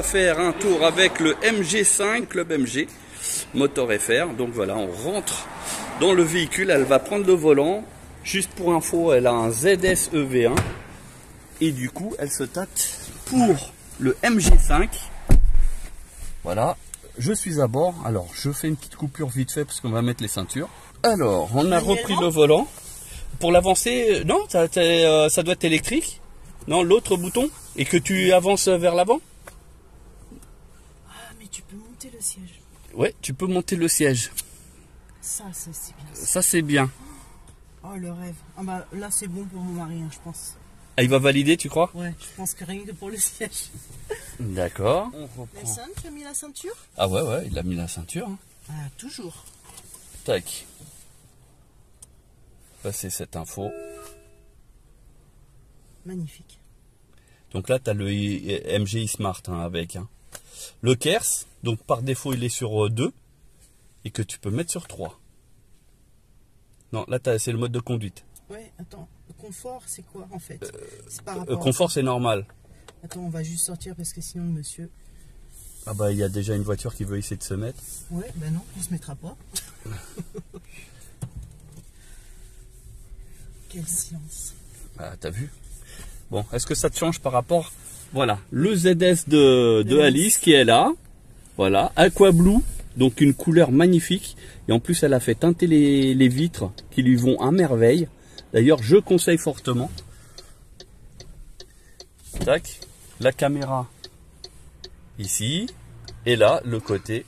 Va faire un tour avec le MG5 Club MG moteur FR. Donc voilà, on rentre dans le véhicule, elle va prendre le volant. Juste pour info, elle a un ZS EV1 et du coup, elle se tâte pour le MG5. Voilà, je suis à bord. Alors, je fais une petite coupure vite fait parce qu'on va mettre les ceintures. Alors, on a repris le volant. Pour l'avancer, non, ça, ça, euh, ça doit être électrique. Non, l'autre bouton et que tu avances vers l'avant. Ah, tu peux monter le siège. Ouais, tu peux monter le siège. Ça, ça c'est bien. Ça c'est bien. Oh, le rêve. Ah bah là, c'est bon pour mon mari, hein, je pense. Ah, il va valider, tu crois? Ouais, je pense que rien que pour le siège. D'accord. On reprend. Nelson, tu as mis la ceinture? Ah ouais, ouais, il a mis la ceinture. hein. Ah, toujours. Tac. Passer cette info. Magnifique. Donc là, tu as le MGI Smart hein, avec. hein. Le KERS, donc par défaut, il est sur 2 et que tu peux mettre sur 3. Non, là, c'est le mode de conduite. Ouais, attends. Le confort, c'est quoi en fait? Par Euh, à- confort, c'est normal. Attends, on va juste sortir parce que sinon, le monsieur. Ah bah, il y a déjà une voiture qui veut essayer de se mettre. Ouais, ben non, on se mettra pas. Quel silence. Ah, t'as vu? Bon, est-ce que ça te change par rapport Voilà, le ZS de, de Alice qui est là. Voilà, Aqua Blue, donc une couleur magnifique. Et en plus, elle a fait teinter les, les vitres qui lui vont à merveille. D'ailleurs, je conseille fortement. Tac, la caméra ici. Et là, le côté.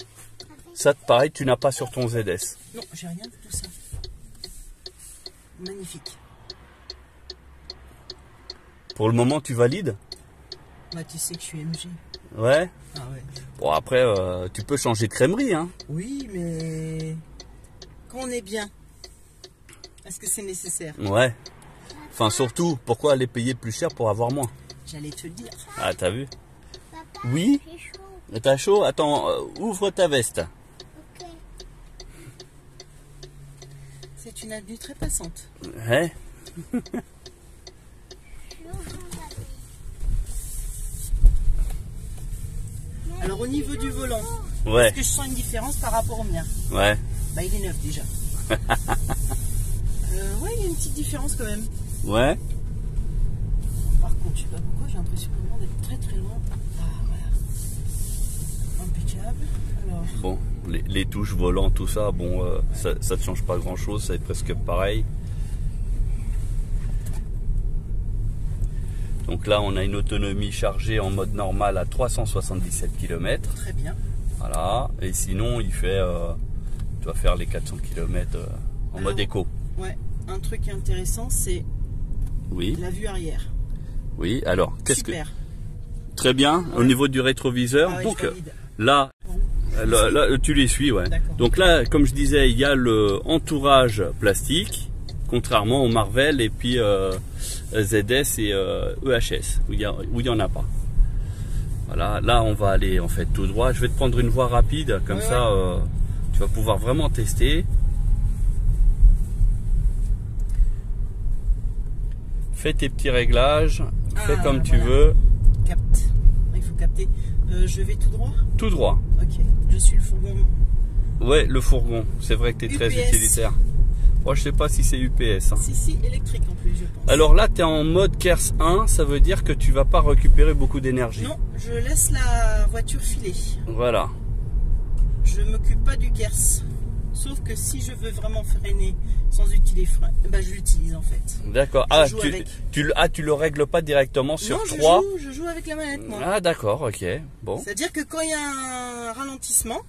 Ça, pareil, tu n'as pas sur ton ZS. Non, j'ai rien de tout ça. Magnifique. Pour le moment, tu valides? Bah, tu sais que je suis MG. Ouais. Ah ouais. Bon, après, euh, tu peux changer de crèmerie, hein. Oui, mais quand on est bien, est-ce que c'est nécessaire Ouais. Enfin, surtout, pourquoi aller payer plus cher pour avoir moins? J'allais te le dire. Ah, t'as vu? Oui T'as chaud? Attends, euh, ouvre ta veste. C'est une avenue très passante. Ouais. Alors au niveau du volant, Ouais, est-ce que je sens une différence par rapport au mien ouais. Bah il est neuf déjà. euh, ouais, il y a une petite différence quand même. Ouais. Par contre, je sais pas pourquoi, j'ai l'impression vraiment d'être très très loin. Ah voilà. Impeccable. Alors, Bon, les, les touches volant, tout ça, bon, euh, ça, ça ne change pas grand chose, c'est presque pareil. Donc là, on a une autonomie chargée en mode normal à 377 km. très bien. Voilà. Et sinon, il fait. euh, tu vas faire les 400 km en mode éco. Ouais, un truc intéressant, c'est Oui. la vue arrière. Oui. Alors, qu'est-ce que. Super. Très bien. Au niveau du rétroviseur. Ah ouais, donc euh, là, là, là, tu les suis, ouais. Donc là, comme je disais, il y a le entourage plastique, contrairement au Marvel et puis euh, ZS et euh, EHS, où il y a- où il y en a pas. Voilà, là on va aller en fait tout droit. Je vais te prendre une voie rapide, comme Ouais, ça euh, tu vas pouvoir vraiment tester. Fais tes petits réglages, fais Ah, comme tu veux, Capte. Il faut capter. Euh, je vais tout droit? Tout droit. Ok. Je suis le fourgon. Ouais, le fourgon, c'est vrai que tu es très utilitaire. Moi, je sais pas si c'est UPS. hein. Si, si, électrique en plus, je pense. Alors là, tu es en mode KERS 1, ça veut dire que tu vas pas récupérer beaucoup d'énergie. Non, je laisse la voiture filer. Voilà. Je m'occupe pas du KERS. Sauf que si je veux vraiment freiner sans utiliser frein, bah, je l'utilise en fait. D'accord. Je Ah tu, avec. tu, le- ah, tu le règles pas directement sur non, je 3 joue, je joue avec la manette moi. Ah, d'accord, ok. Bon. C'est-à-dire que quand il y a un ralentissement,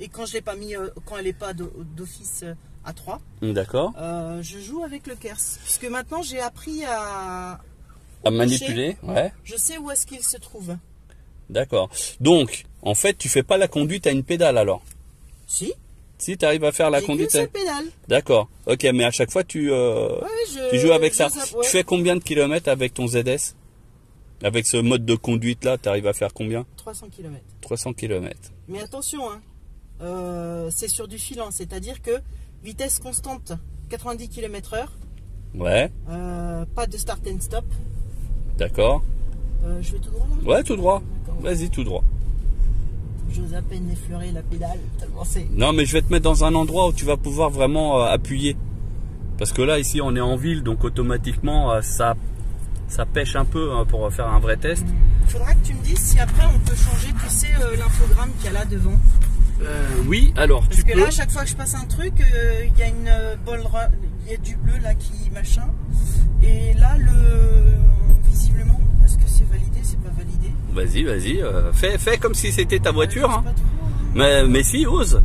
et quand je l'ai pas mis, euh, quand elle n'est pas d'o- d'office euh, à 3, D'accord. euh, je joue avec le KERS. Puisque maintenant j'ai appris à, À manipuler, ouais. je sais où est-ce qu'il se trouve. D'accord. Donc, en fait, tu fais pas la conduite à une pédale alors? Si, Si tu arrives à faire la conduite. à- pédale. D'accord. Ok, mais à chaque fois tu euh, Ouais, je, tu joues avec je ça. zappe, ouais. Tu fais combien de kilomètres avec ton ZS Avec ce mode de conduite là, tu arrives à faire combien? 300 km. 300 kilomètres. Mais attention, hein, euh, c'est sur du filant, c'est-à-dire que vitesse constante, 90 km/h, Ouais, euh, pas de start and stop. d'accord. Euh, je vais tout droit là Ouais, tout droit. Vas-y, tout droit. J'ose à peine effleurer la pédale, tellement c'est. Non, mais je vais te mettre dans un endroit où tu vas pouvoir vraiment appuyer. Parce que là, ici, on est en ville, donc automatiquement, ça, ça pêche un peu hein, pour faire un vrai test. Il faudra que tu me dises si après on peut changer, tu sais, l'infogramme qu'il y a là devant. Euh, oui, alors Parce tu que peux. là, à chaque fois que je passe un truc, euh, il y a une euh, bolle, ra- il y a du bleu là qui machin. Et là, le visiblement, est-ce que c'est validé, c'est pas validé? Vas-y, vas-y. euh, fais, fais comme si c'était ta voiture. Sais hein. pas trop, hein. Mais, mais si, ose.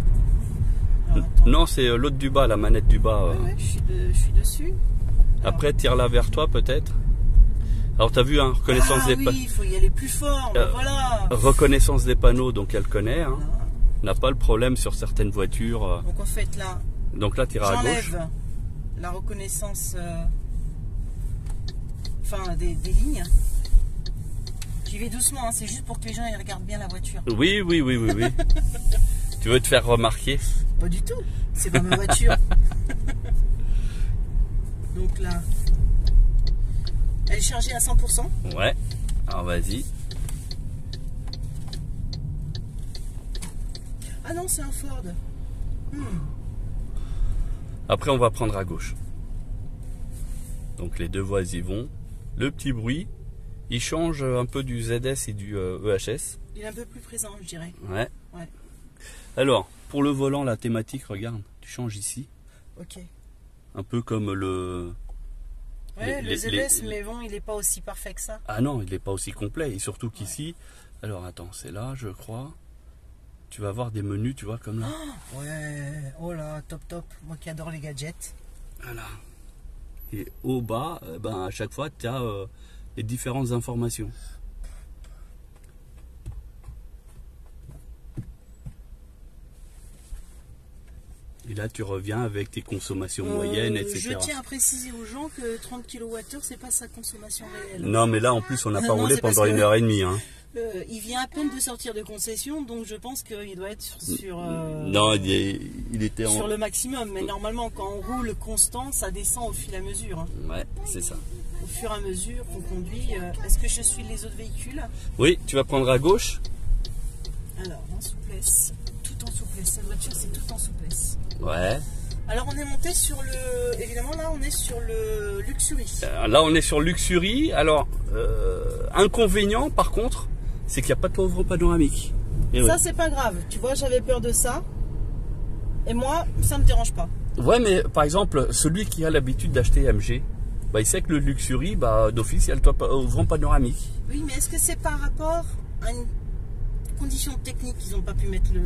Alors, attends. Non, c'est l'autre du bas, la manette du bas. Ouais, ouais, je suis, de- je suis dessus. Après, tire-la vers toi, peut-être. Alors, t'as vu, hein, reconnaissance ah des oui, pa- il faut y aller plus fort. voilà. reconnaissance des panneaux, donc elle connaît. Hein. N'a pas le problème sur certaines voitures. euh. Donc en fait là, Donc là, à gauche. la reconnaissance, euh, enfin des, des lignes. J'y vais doucement, hein, c'est juste pour que les gens ils regardent bien la voiture. Oui, oui, oui, oui, oui. tu veux te faire remarquer? Pas du tout, c'est pas ma voiture. Donc là, elle est chargée à 100%. Ouais. Alors, vas-y. Ah non, c'est un Ford. Hmm. Après, on va prendre à gauche. Donc, les deux voies y vont. Le petit bruit, il change un peu du ZS et du EHS. Il est un peu plus présent, je dirais. Ouais. Ouais. Alors, pour le volant, la thématique, regarde, tu changes ici. Ok. Un peu comme le. Ouais, Les- le ZS, les- mais bon, il est pas aussi parfait que ça. Ah non, il n'est pas aussi complet. Et surtout qu'ici. Alors, attends, c'est là, je crois. Tu vas avoir des menus, tu vois, comme là. Ouais, oh là, top top. Moi qui adore les gadgets. Voilà. Et au bas, euh, ben, à chaque fois, tu as euh, les différentes informations. Et là, tu reviens avec tes consommations moyennes, Euh, etc. Je tiens à préciser aux gens que 30 kWh, c'est pas sa consommation réelle. Non, mais là, en plus, on n'a pas Non, roulé pendant une heure et demie. Hein. Euh, il vient à peine de sortir de concession, donc je pense qu'il doit être sur, sur, euh, Non, il, est- il était en. sur le maximum. Mais normalement, quand on roule constant, ça descend au fur et à mesure. hein. Ouais, c'est ça. Au fur et à mesure qu'on conduit. euh, Est-ce que je suis les autres véhicules? Oui, tu vas prendre à gauche. Alors, en souplesse. Tout en souplesse. Cette voiture, c'est tout en souplesse. Ouais. Alors, on est monté sur le. Évidemment, là, on est sur le Luxury. Là, on est sur Luxury. Alors, euh, inconvénient, par contre, c'est qu'il n'y a pas de pauvre panoramique. Et Ça, c'est pas grave. Tu vois, j'avais peur de ça. Et moi, ça me dérange pas. Ouais, mais par exemple, celui qui a l'habitude d'acheter MG, bah, il sait que le Luxury, bah, d'office, il y a le toit ouvrant panoramique. Oui, mais est-ce que c'est par rapport à une condition technique qu'ils n'ont pas pu mettre le.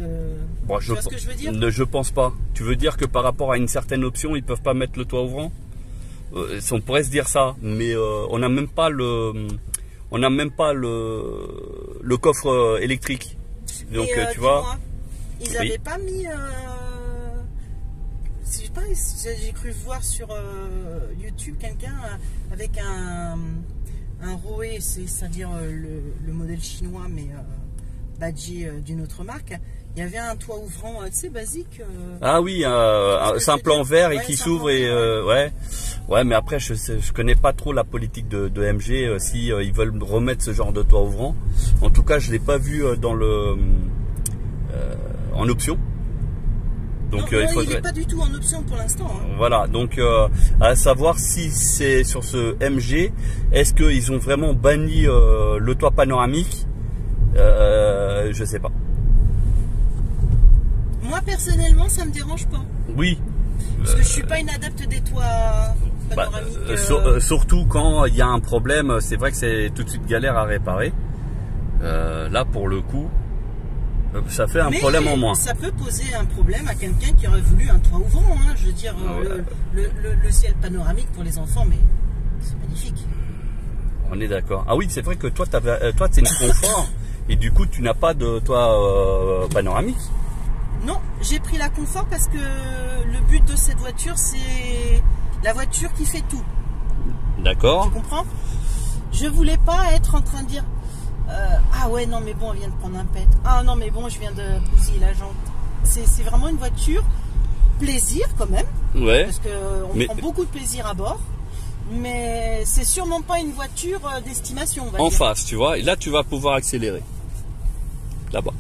Bon, tu vois ce que je veux dire? Ne, je pense pas. Tu veux dire que par rapport à une certaine option, ils peuvent pas mettre le toit ouvrant? Euh, On pourrait se dire ça, mais euh, on n'a même pas le, on n'a même pas le, le coffre euh, électrique. Donc, Et, euh, euh, tu vois. Ils Oui. n'avaient pas mis. Euh... Pas, j'ai cru voir sur euh, YouTube quelqu'un avec un, un c'est- c'est-à-dire le, le modèle chinois, mais badgé d'une autre marque. Il y avait un toit ouvrant, euh, tu sais, basique. euh, Ah oui, euh, c'est un je plan vert et Ouais, qui s'ouvre et euh, ouais, ouais, mais après je je connais pas trop la politique de, de MG si ils veulent remettre ce genre de toit ouvrant. En tout cas, je l'ai pas vu dans le en option. Donc non, euh, non, il faudrait. n'est pas du tout en option pour l'instant. hein. Voilà, donc euh, à savoir si c'est sur ce MG, est-ce qu'ils ont vraiment banni euh, le toit panoramique? Euh, Je sais pas. Moi personnellement, ça me dérange pas. Oui, Parce que je suis pas une adepte des toits Bah, panoramiques. euh, euh, sur- euh, surtout quand il y a un problème, c'est vrai que c'est tout de suite galère à réparer. Euh, là, pour le coup, euh, ça fait un mais problème en moins. Ça peut poser un problème à quelqu'un qui aurait voulu un toit ouvrant. hein. Je veux dire, euh, Ouais. le, le- le- le ciel panoramique pour les enfants, mais c'est magnifique. On est d'accord. Ah oui, c'est vrai que toi, euh, toi, c'est une confort. et du coup, tu n'as pas de toi euh, panoramique. Non, j'ai pris la confort parce que le but de cette voiture, c'est la voiture qui fait tout. D'accord. Tu comprends? Je voulais pas être en train de dire euh, Ah ouais, non, mais bon, on vient de prendre un pet. Ah non, mais bon, je viens de bousiller la jante. C'est vraiment une voiture plaisir quand même, Ouais. parce qu'on Mais- prend beaucoup de plaisir à bord. Mais c'est sûrement pas une voiture euh, d'estimation, En dire. face, tu vois. Et là, tu vas pouvoir accélérer. Là-bas.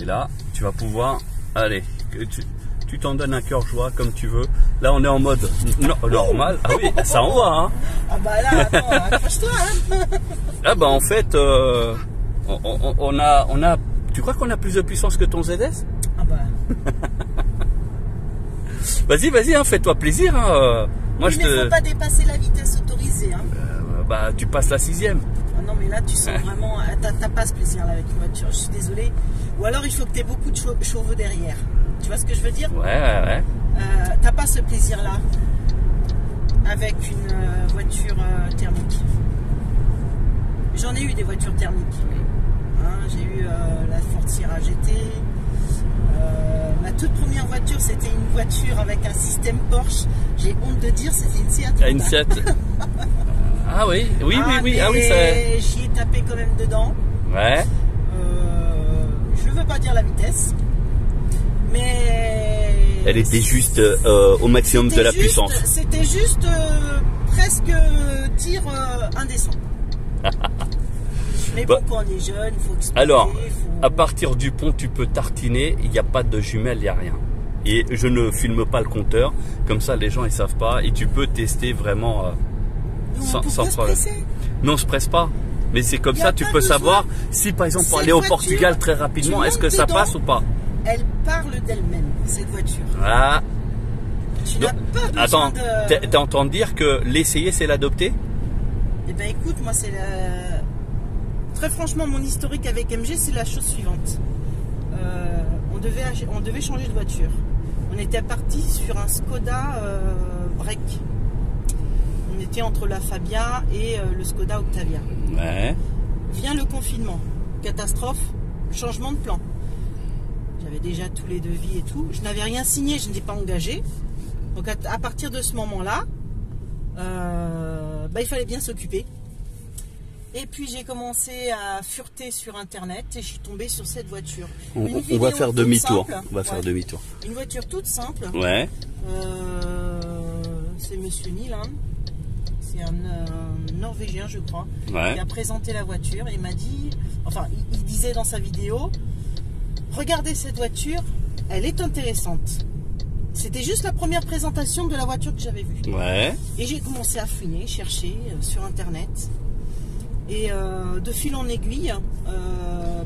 Et là, tu vas pouvoir. Allez, que tu. Tu t'en donnes un cœur joie comme tu veux. Là, on est en mode no- normal. Ah oui, ça en va. Hein. Ah bah là, attends, accroche-toi. Hein. Là, bah en fait, euh, on, on- on a, on a. Tu crois qu'on a plus de puissance que ton ZS Ah bah. Vas-y, vas-y, hein, fais-toi plaisir. Hein. euh. Moi, Oui, je mais te. faut pas dépasser la vitesse autorisée. Hein. Euh, bah, tu passes la sixième. Non, mais là, tu sens vraiment. ah, T'as pas ce plaisir-là avec une voiture, je suis désolée. Ou alors, il faut que tu aies beaucoup de chevaux- derrière. Tu vois ce que je veux dire? Ouais, ouais, ouais. Euh, T'as pas ce plaisir-là avec une euh, voiture euh, thermique. J'en ai eu des voitures thermiques. Hein, J'ai eu euh, la Ford Sierra GT. Euh, ma toute première voiture, c'était une voiture avec un système Porsche. J'ai honte de dire, c'était une Seat. Ah, Une. Seat. Ah oui, oui, oui, oui. Ah oui, ça. mais J'y ai tapé quand même dedans. Ouais. Euh, je veux pas dire la vitesse, mais. Elle était juste euh, au maximum de la juste- puissance. C'était juste euh, presque tir euh, indécent. mais bon, Bah, quand on est jeune, il faut explorer. Alors, faut- à partir du pont, tu peux tartiner. Il n'y a pas de jumelles, il n'y a rien. Et je ne filme pas le compteur. Comme ça, les gens ils savent pas. Et tu peux tester vraiment. Sans- problème. Non, on se presse pas. Mais c'est comme ça, tu peux savoir si par exemple pour aller au Portugal très rapidement, est-ce que ça dedans. passe ou pas? Elle parle d'elle-même, cette voiture. Ah, Tu n'as pas besoin attends, de. entendu dire que l'essayer c'est l'adopter? Eh ben écoute, moi c'est la... Très franchement, mon historique avec MG, c'est la chose suivante. Euh, on, devait, ach- on devait changer de voiture. On était parti sur un Skoda euh, Break. On était entre la Fabia et euh, le Skoda Octavia. Ouais. Vient le confinement. Catastrophe, changement de plan. J'avais déjà tous les devis et tout. Je n'avais rien signé, je n'étais pas engagé. Donc à, à partir de ce moment-là, euh, bah, il fallait bien s'occuper. Et puis j'ai commencé à fureter sur internet et je suis tombée sur cette voiture. On, va faire demi-tour. On va faire demi-tour. Une voiture toute simple. Ouais. Euh, c'est Monsieur Nilan. C'est un, euh, Norvégien, je crois, Ouais. qui a présenté la voiture. Et il m'a dit, enfin, il, il disait dans sa vidéo, regardez cette voiture, elle est intéressante. C'était juste la première présentation de la voiture que j'avais vue. Ouais. Et j'ai commencé à fouiner, chercher euh, sur internet. Et euh, de fil en aiguille,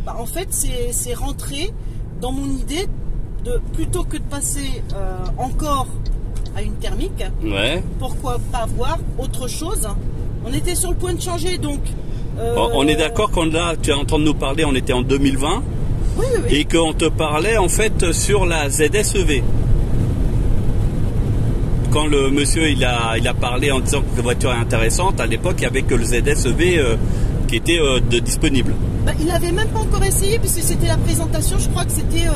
bah, en fait, c'est rentré dans mon idée de plutôt que de passer encore à une thermique, Ouais. pourquoi pas voir autre chose On était sur le point de changer, donc. euh, On on est d'accord qu'on là, tu es en train de nous parler, on était en 2020 Oui, oui, oui. et qu'on te parlait en fait sur la ZSEV. Quand le monsieur il a, il a parlé en disant que la voiture est intéressante, à l'époque il n'y avait que le ZSEV euh, qui était euh, de- disponible. Bah, il n'avait même pas encore essayé, puisque c'était la présentation, je crois que c'était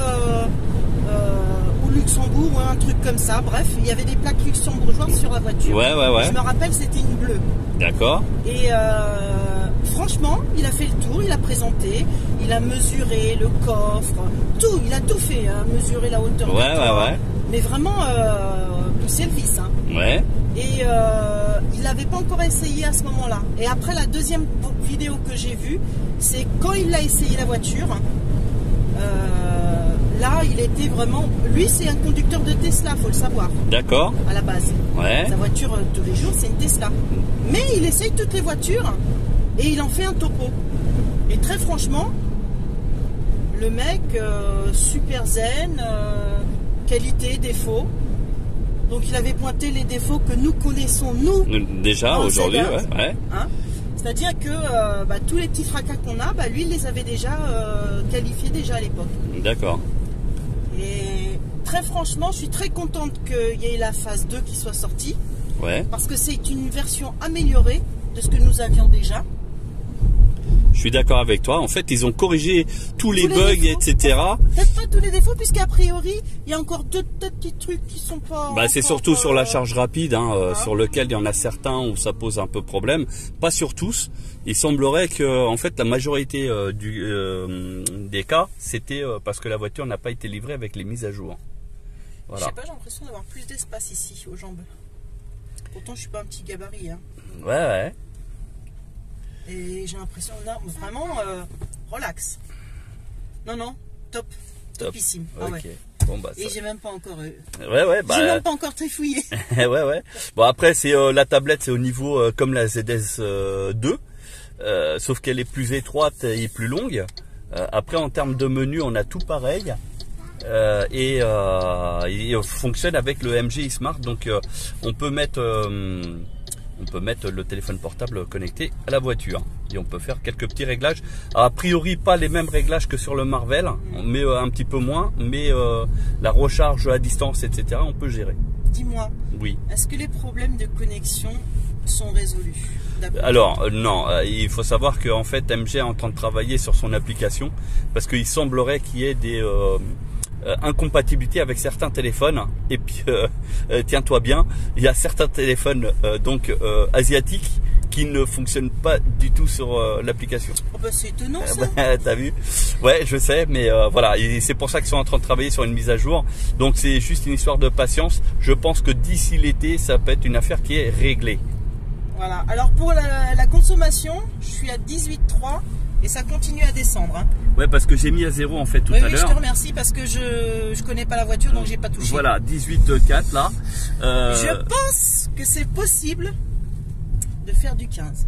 Luxembourg ou un truc comme ça. Bref, il y avait des plaques luxembourgeoises sur la voiture. Ouais, ouais, ouais. Je me rappelle, c'était une bleue. D'accord Et euh, franchement, il a fait le tour, il a présenté, il a mesuré le coffre, tout, il a tout fait, hein, mesurer la hauteur Ouais, du toit. ouais, ouais. Mais vraiment, euh, le vis. hein. Ouais. Et euh, il n'avait pas encore essayé à ce moment-là. Et après, la deuxième vidéo que j'ai vue, c'est quand il a essayé la voiture. euh, là, il était vraiment. Lui, c'est un conducteur de Tesla, faut le savoir, D'accord à la base. Ouais. Sa voiture euh, tous les jours, c'est une Tesla. Mais il essaye toutes les voitures et il en fait un topo. Et très franchement, le mec, euh, super zen, euh, qualité, défaut. Donc il avait pointé les défauts que nous connaissons, nous. Déjà aujourd'hui, ouais. hein. C'est-à-dire que euh, bah, tous les petits fracas qu'on a, bah, lui, il les avait déjà qualifiés déjà à l'époque. D'accord. Très franchement, je suis très contente qu'il y ait la phase 2 qui soit sortie Ouais. parce que c'est une version améliorée de ce que nous avions déjà. Je suis d'accord avec toi. En fait, ils ont corrigé tous les Tous les bugs, défauts. etc. Peut-être pas tous les défauts, puisqu'a priori, il y a encore deux, deux petits trucs qui sont pas. Bah, c'est surtout sur la euh, charge rapide, hein, euh, sur lequel il y en a certains où ça pose un peu problème. Pas sur tous. Il semblerait que, en fait, la majorité euh, du, des cas, c'était parce que la voiture n'a pas été livrée avec les mises à jour. Je sais pas, j'ai l'impression d'avoir plus d'espace ici, aux jambes. Pourtant, je suis pas un petit gabarit, hein. Ouais, ouais. Et j'ai l'impression, vraiment, euh, relax. Non, non, top. Top. Topissime. Ah ouais. Bon bah. Et j'ai même pas encore. euh, Ouais, ouais. Bah. J'ai même pas encore trifouillé. ouais, ouais. Bon après c'est euh, la tablette, c'est au niveau euh, comme la ZS euh, 2, euh, sauf qu'elle est plus étroite et plus longue. Euh, après en termes de menu, on a tout pareil. Euh, et euh, il fonctionne avec le MG Smart, donc euh, on peut mettre euh, on peut mettre le téléphone portable connecté à la voiture et on peut faire quelques petits réglages. A priori pas les mêmes réglages que sur le Marvel, mais un petit peu moins, mais la recharge à distance, etc. On peut gérer. Dis-moi, Oui. est-ce que les problèmes de connexion sont résolus Alors non, il faut savoir qu'en fait MG est en train de travailler sur son application parce qu'il semblerait qu'il y ait des euh, euh, incompatibilités avec certains téléphones. Et puis euh, euh, tiens-toi bien, il y a certains téléphones donc asiatiques qui ne fonctionnent pas du tout sur euh, l'application. Oh bah, c'est étonnant ça. Ouais, T'as vu Ouais, je sais, mais euh, voilà, et c'est pour ça qu'ils sont en train de travailler sur une mise à jour. Donc c'est juste une histoire de patience. Je pense que d'ici l'été, ça peut être une affaire qui est réglée. Voilà. Alors pour la, la consommation, je suis à 18,3 et ça continue à descendre. hein. Ouais, parce que j'ai mis à zéro en fait tout oui, à oui, je te remercie parce que je je connais pas la voiture donc j'ai pas touché. Voilà, 18,4 là. Euh, Je pense que c'est possible de faire du 15.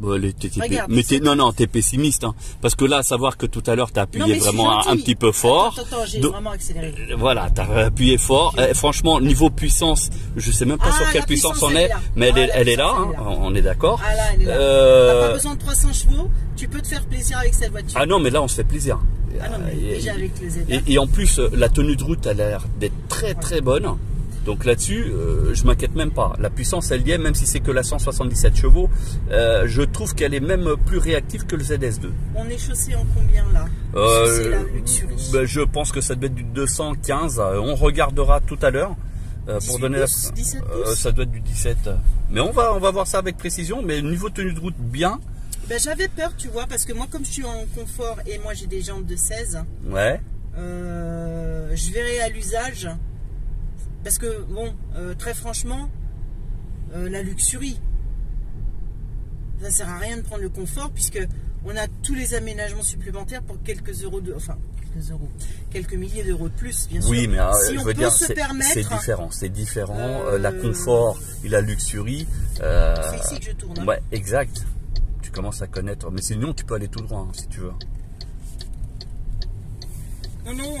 Bon, allez, t'es- t'es- Regarde, mais non, non, t'es pessimiste. Hein, parce que là, savoir que tout à l'heure, t'as appuyé Non, vraiment un, petit peu fort. Attends, attends, j'ai vraiment accéléré. Euh, Voilà, t'as appuyé fort. Eh, franchement, niveau puissance, je sais même pas Ah, sur quelle puissance, puissance, on est, mais elle, Ah, elle est là, hein, elle est là. on est d'accord. Ah là, elle est là. Euh, T'as pas besoin de 300 chevaux, tu peux te faire plaisir avec cette voiture. Ah non, mais là, on se fait plaisir. Ah non, mais Et- déjà avec les. Et, et en plus, euh, la tenue de route a l'air d'être très très bonne. Donc là-dessus, euh, je m'inquiète même pas. La puissance, elle y est, même si c'est que la 177 chevaux. euh, je trouve qu'elle est même plus réactive que le ZS2. On est chaussé en combien là? Euh, la ben, je pense que ça doit être du 215. Euh, On regardera tout à l'heure euh, pour 18 donner la. pouces, 17 Euh, pouces. ça doit être du 17. Mais on va on va voir ça avec précision. Mais niveau tenue de route, bien. Ben, J'avais peur, tu vois, parce que moi, comme je suis en confort et moi j'ai des jambes de 16, Ouais. euh, je verrai à l'usage. Parce que, bon, euh, très franchement, euh, la luxurie, ça sert à rien de prendre le confort puisque on a tous les aménagements supplémentaires pour quelques euros de. Enfin, quelques euros, quelques milliers d'euros de plus, bien sûr. Oui, mais euh, si je on veux peut dire, se c'est permettre. c'est différent. C'est différent. Euh, la confort et la luxurie. euh, C'est ici que je tourne. hein. Ouais, exact. Tu commences à connaître. Mais sinon, tu peux aller tout droit hein, si tu veux. Non, non,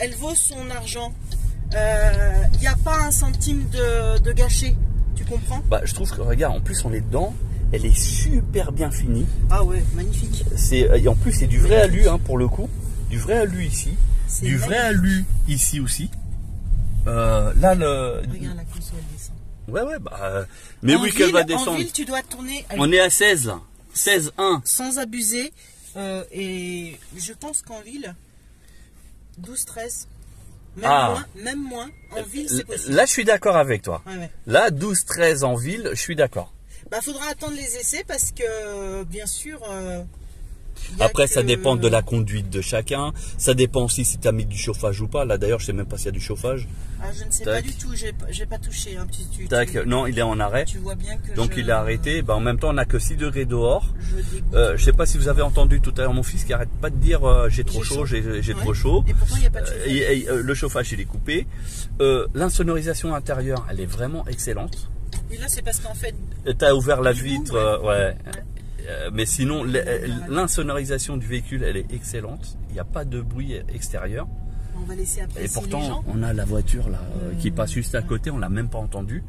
elle vaut son argent. Il n'y a pas un centime de, de gâché. Tu comprends? Bah, je trouve que regarde, en plus on est dedans. Elle est super bien finie. Ah ouais, magnifique. C'est et en plus c'est du vrai alu hein, pour le coup, du vrai alu ici, du vrai alu ici aussi. Euh, là le. Regarde la console descend. Ouais ouais bah. euh, Mais En oui qu'elle va En descendre. ville, tu dois tourner On est à 16, 16 1. sans abuser. euh, et je pense qu'en ville, 12-13. Même Ah. moins, même moins. En ville, c'est possible. Là je suis d'accord avec toi. Ouais, ouais. Là 12 13 en ville, je suis d'accord. Bah, faudra attendre les essais parce que, bien sûr. euh, Après, ça dépend de la conduite de chacun. Ça dépend aussi si tu as mis du chauffage ou pas. Là, d'ailleurs, je sais même pas s'il y a du chauffage. Ah, je ne sais Tac. pas du tout. J'ai pas- touché. hein, tu, tu- Tac, tu- non, il est en arrêt. tu vois bien que. Donc, je- il est arrêté. Ben, en même temps, on n'a que 6 degrés dehors. Je. Euh, je sais pas si vous avez entendu tout à l'heure mon fils qui arrête pas de dire euh, j'ai trop chaud, j'ai Ouais. trop chaud. Et pourtant, il n'y a pas de Euh, chauffage. et- et, euh, le chauffage il est coupé. Euh, L'insonorisation intérieure elle est vraiment excellente. Et là, c'est parce qu'en fait, Tu as ouvert la coup, vitre, ouais. ouais. Euh, mais sinon euh, l'insonorisation du véhicule elle est excellente. Il n'y a pas de bruit extérieur. on va laisser Et les pourtant gens. on a la voiture là euh, qui passe juste à côté, on l'a même pas entendu.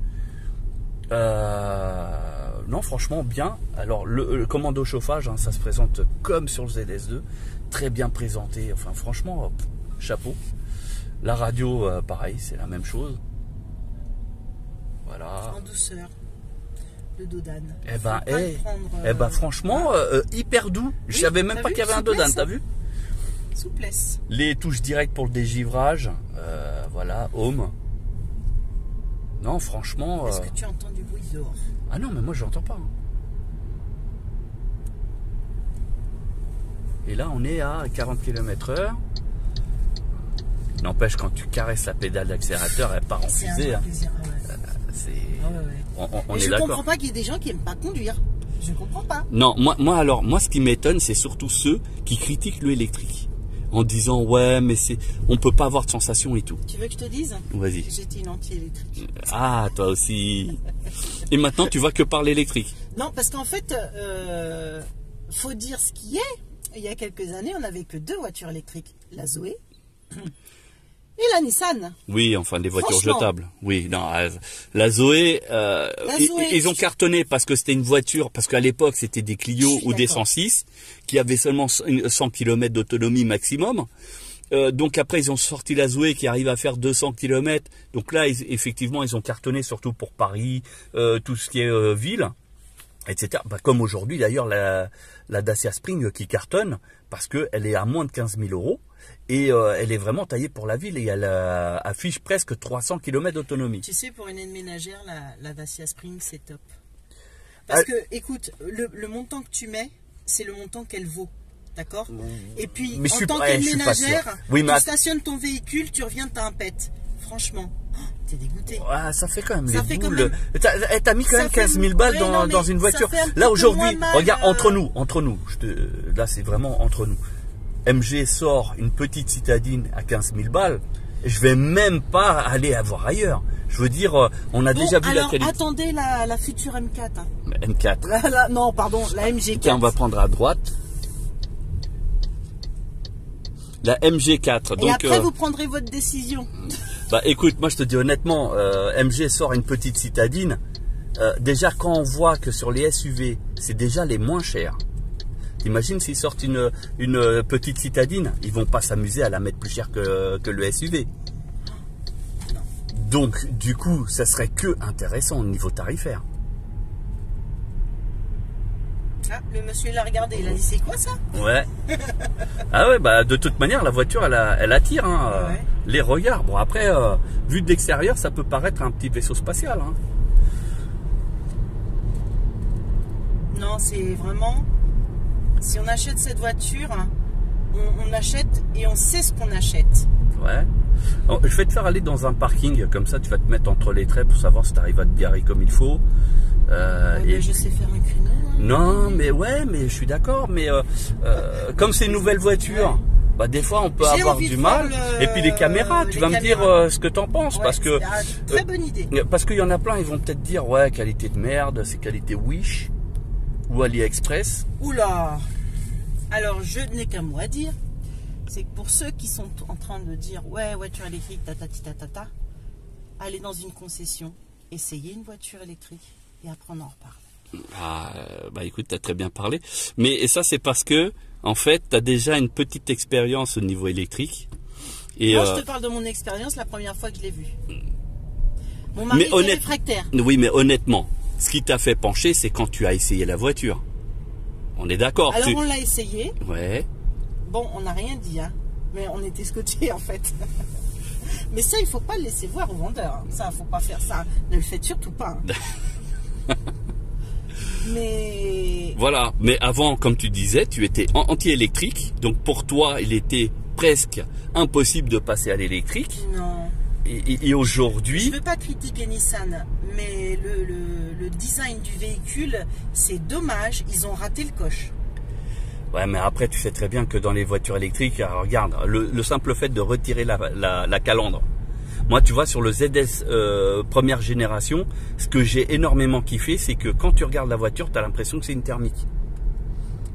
Euh, non franchement bien. Alors le, le commando chauffage hein, ça se présente comme sur le ZS2, très bien présenté. Enfin franchement pff, chapeau. La radio euh, pareil c'est la même chose. Voilà. En douceur. Le. Eh ben, eh, eh ben euh, franchement, euh, euh, hyper doux. Je Oui, savais même pas qu'il y avait un souplesse, Dodan, t'as vu Souplesse. Les touches directes pour le dégivrage. euh, voilà, home. Non, franchement. Est-ce que tu entends du bruit dehors? Ah non, mais moi je l'entends pas. Et là, on est à 40 km heure. N'empêche, quand tu caresses la pédale d'accélérateur, elle part en un fusée. vrai hein. plaisir. Ouais. C'est- Ah ouais, ouais. On, on- on Et est je d'accord. comprends pas qu'il y ait des gens qui aiment pas conduire. Je comprends pas. Non, moi, moi alors, moi ce qui m'étonne, c'est surtout ceux qui critiquent le électrique. En disant, ouais, mais c'est, on peut pas avoir de sensation et tout. Tu veux que je te dise Vas-y. J'étais une anti-électrique. Ah, toi aussi. Et maintenant, tu vas que par l'électrique. Non, parce qu'en fait, euh, faut dire ce qui est. Il y a quelques années, on n'avait que deux voitures électriques. La Zoé et la Nissan. Oui, enfin des voitures jetables. Oui, non, euh, la Zoé, euh, La ils- Zoé. ils, ont cartonné parce que c'était une voiture, parce qu'à l'époque c'était des Clio ou des d'accord. 106 qui avaient seulement 100 km d'autonomie maximum. Euh, donc après ils ont sorti la Zoé qui arrive à faire 200 km. Donc là ils- effectivement ils ont cartonné surtout pour Paris, euh, tout ce qui est euh, ville, etc. Bah, comme aujourd'hui d'ailleurs la, la Dacia Spring qui cartonne parce que elle est à moins de 15 000 euros et euh, elle est vraiment taillée pour la ville et elle euh, affiche presque 300 km d'autonomie. Tu sais, pour une aide ménagère, la, la Dacia Spring, c'est top. Parce Ah. que, écoute, le, le montant que tu mets, c'est le montant qu'elle vaut. D'accord? Et puis, Mais en suis tant qu'aide ménagère, Oui, mais tu stationnes ton véhicule, tu reviens, t'as un pet. Franchement, oh, t'es dégoûté. Ah, ça fait quand même Ça les fait quand boules. même- T'as eh, t'as mis quand Ça même fait- 15 000 balles dans, non, mais dans une voiture. un Là aujourd'hui, regarde euh. entre nous, entre nous. Je te, là c'est vraiment entre nous. MG sort une petite citadine à 15 000 balles. Je vais même pas aller à voir ailleurs. Je veux dire, euh, on a Bon, déjà vu alors, la qualité. attendez la, la future M4. hein. M4. La- la- non, pardon, la MG4. Tiens, on va prendre à droite. La MG4. Et Donc, après, euh, vous prendrez votre décision. Bah écoute, moi je te dis honnêtement, euh, MG sort une petite citadine. Euh, déjà quand on voit que sur les SUV, c'est déjà les moins chers. T'imagines s'ils sortent une, une petite citadine, ils vont pas s'amuser à la mettre plus chère que, que le SUV. Donc du coup, ça serait que intéressant au niveau tarifaire. Ah, le monsieur l'a regardé, il a dit c'est quoi ça? Ouais. ah ouais, bah de toute manière, la voiture, elle, a- elle attire hein, euh, les regards. Bon après, euh, vu de l'extérieur, ça peut paraître un petit vaisseau spatial. Hein. Non, c'est vraiment. Si on achète cette voiture, on, on achète et on sait ce qu'on achète. Ouais. Alors, je vais te faire aller dans un parking, comme ça tu vas te mettre entre les traits pour savoir si tu arrives à te garer comme il faut. Euh, Ouais, et- bah, je sais faire un créneau. hein. Non, mais ouais, mais je suis d'accord, mais euh, euh, comme c'est une nouvelle voiture, bah des fois on peut avoir du mal. le- Et puis les caméras, tu vas me dire euh, ce que t'en penses, Ouais, parce que ah, très bonne idée. parce qu'il y en a plein, ils vont peut-être dire ouais qualité de merde, c'est qualité Wish ou AliExpress. Oula Alors, je n'ai qu'un mot à dire. C'est que pour ceux qui sont en train de dire ouais, voiture électrique, tatati tatata, allez dans une concession, essayez une voiture électrique et après on en reparle. Ah, euh, bah écoute, t'as très bien parlé. Mais et ça, c'est parce que, en fait, t'as déjà une petite expérience au niveau électrique. Et Moi, euh, je te parle de mon expérience la première fois que je l'ai vu. Mon mari Mais était honnête- réfractaire. oui, mais honnêtement, ce qui t'a fait pencher, c'est quand tu as essayé la voiture. On est d'accord. Alors tu- on l'a essayé. Ouais. Bon, on n'a rien dit, hein. Mais on était scotchés en fait. Mais ça, il faut pas le laisser voir au vendeur. hein. Ça, faut pas faire ça. Ne le faites surtout pas. hein. Mais Voilà. Mais avant, comme tu disais, tu étais anti-électrique. Donc pour toi, il était presque impossible de passer à l'électrique. non. Et, et- et Je aujourd'hui, veux pas critiquer Nissan, mais le, le- le design du véhicule, c'est dommage. Ils ont raté le coche. Ouais, mais après, tu sais très bien que dans les voitures électriques, regarde, le, le simple fait de retirer la, la, la calandre. Moi, tu vois, sur le ZS euh, première génération, ce que j'ai énormément kiffé, c'est que quand tu regardes la voiture, tu as l'impression que c'est une thermique.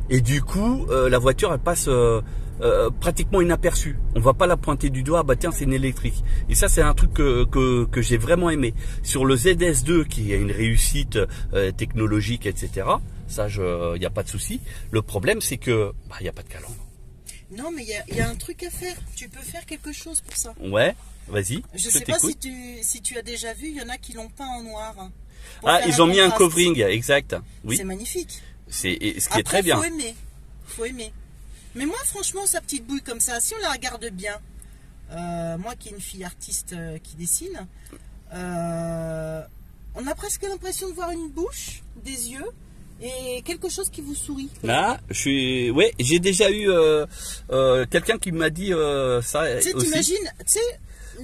Et du coup, euh, la voiture, elle passe euh, euh, pratiquement inaperçue. On va pas la pointer du doigt, bah tiens, c'est une électrique. Et ça, c'est un truc que, que, que j'ai vraiment aimé. Sur le ZS2, qui a une réussite euh, technologique, etc., ça, il n'y a pas de souci. Le problème, c'est que bah, il n'y a pas de calandre. Non, mais il y a- il y, a un truc à faire. Tu peux faire quelque chose pour ça. Ouais, vas-y. Je je sais pas si tu, si tu as déjà vu, il y en a qui l'ont peint en noir. Ah, ils ont mis un covering, exact. Oui, C'est magnifique. c'est ce qui Après, est très bien. Faut aimer. Faut aimer. Mais moi, franchement, sa petite bouille comme ça, si on la regarde bien, euh, moi qui est une fille artiste euh, qui dessine, euh, on a presque l'impression de voir une bouche, des yeux et quelque chose qui vous sourit. Là, je suis, ouais, j'ai déjà eu quelqu'un qui m'a dit ça Tu sais, t'imagines, tu sais.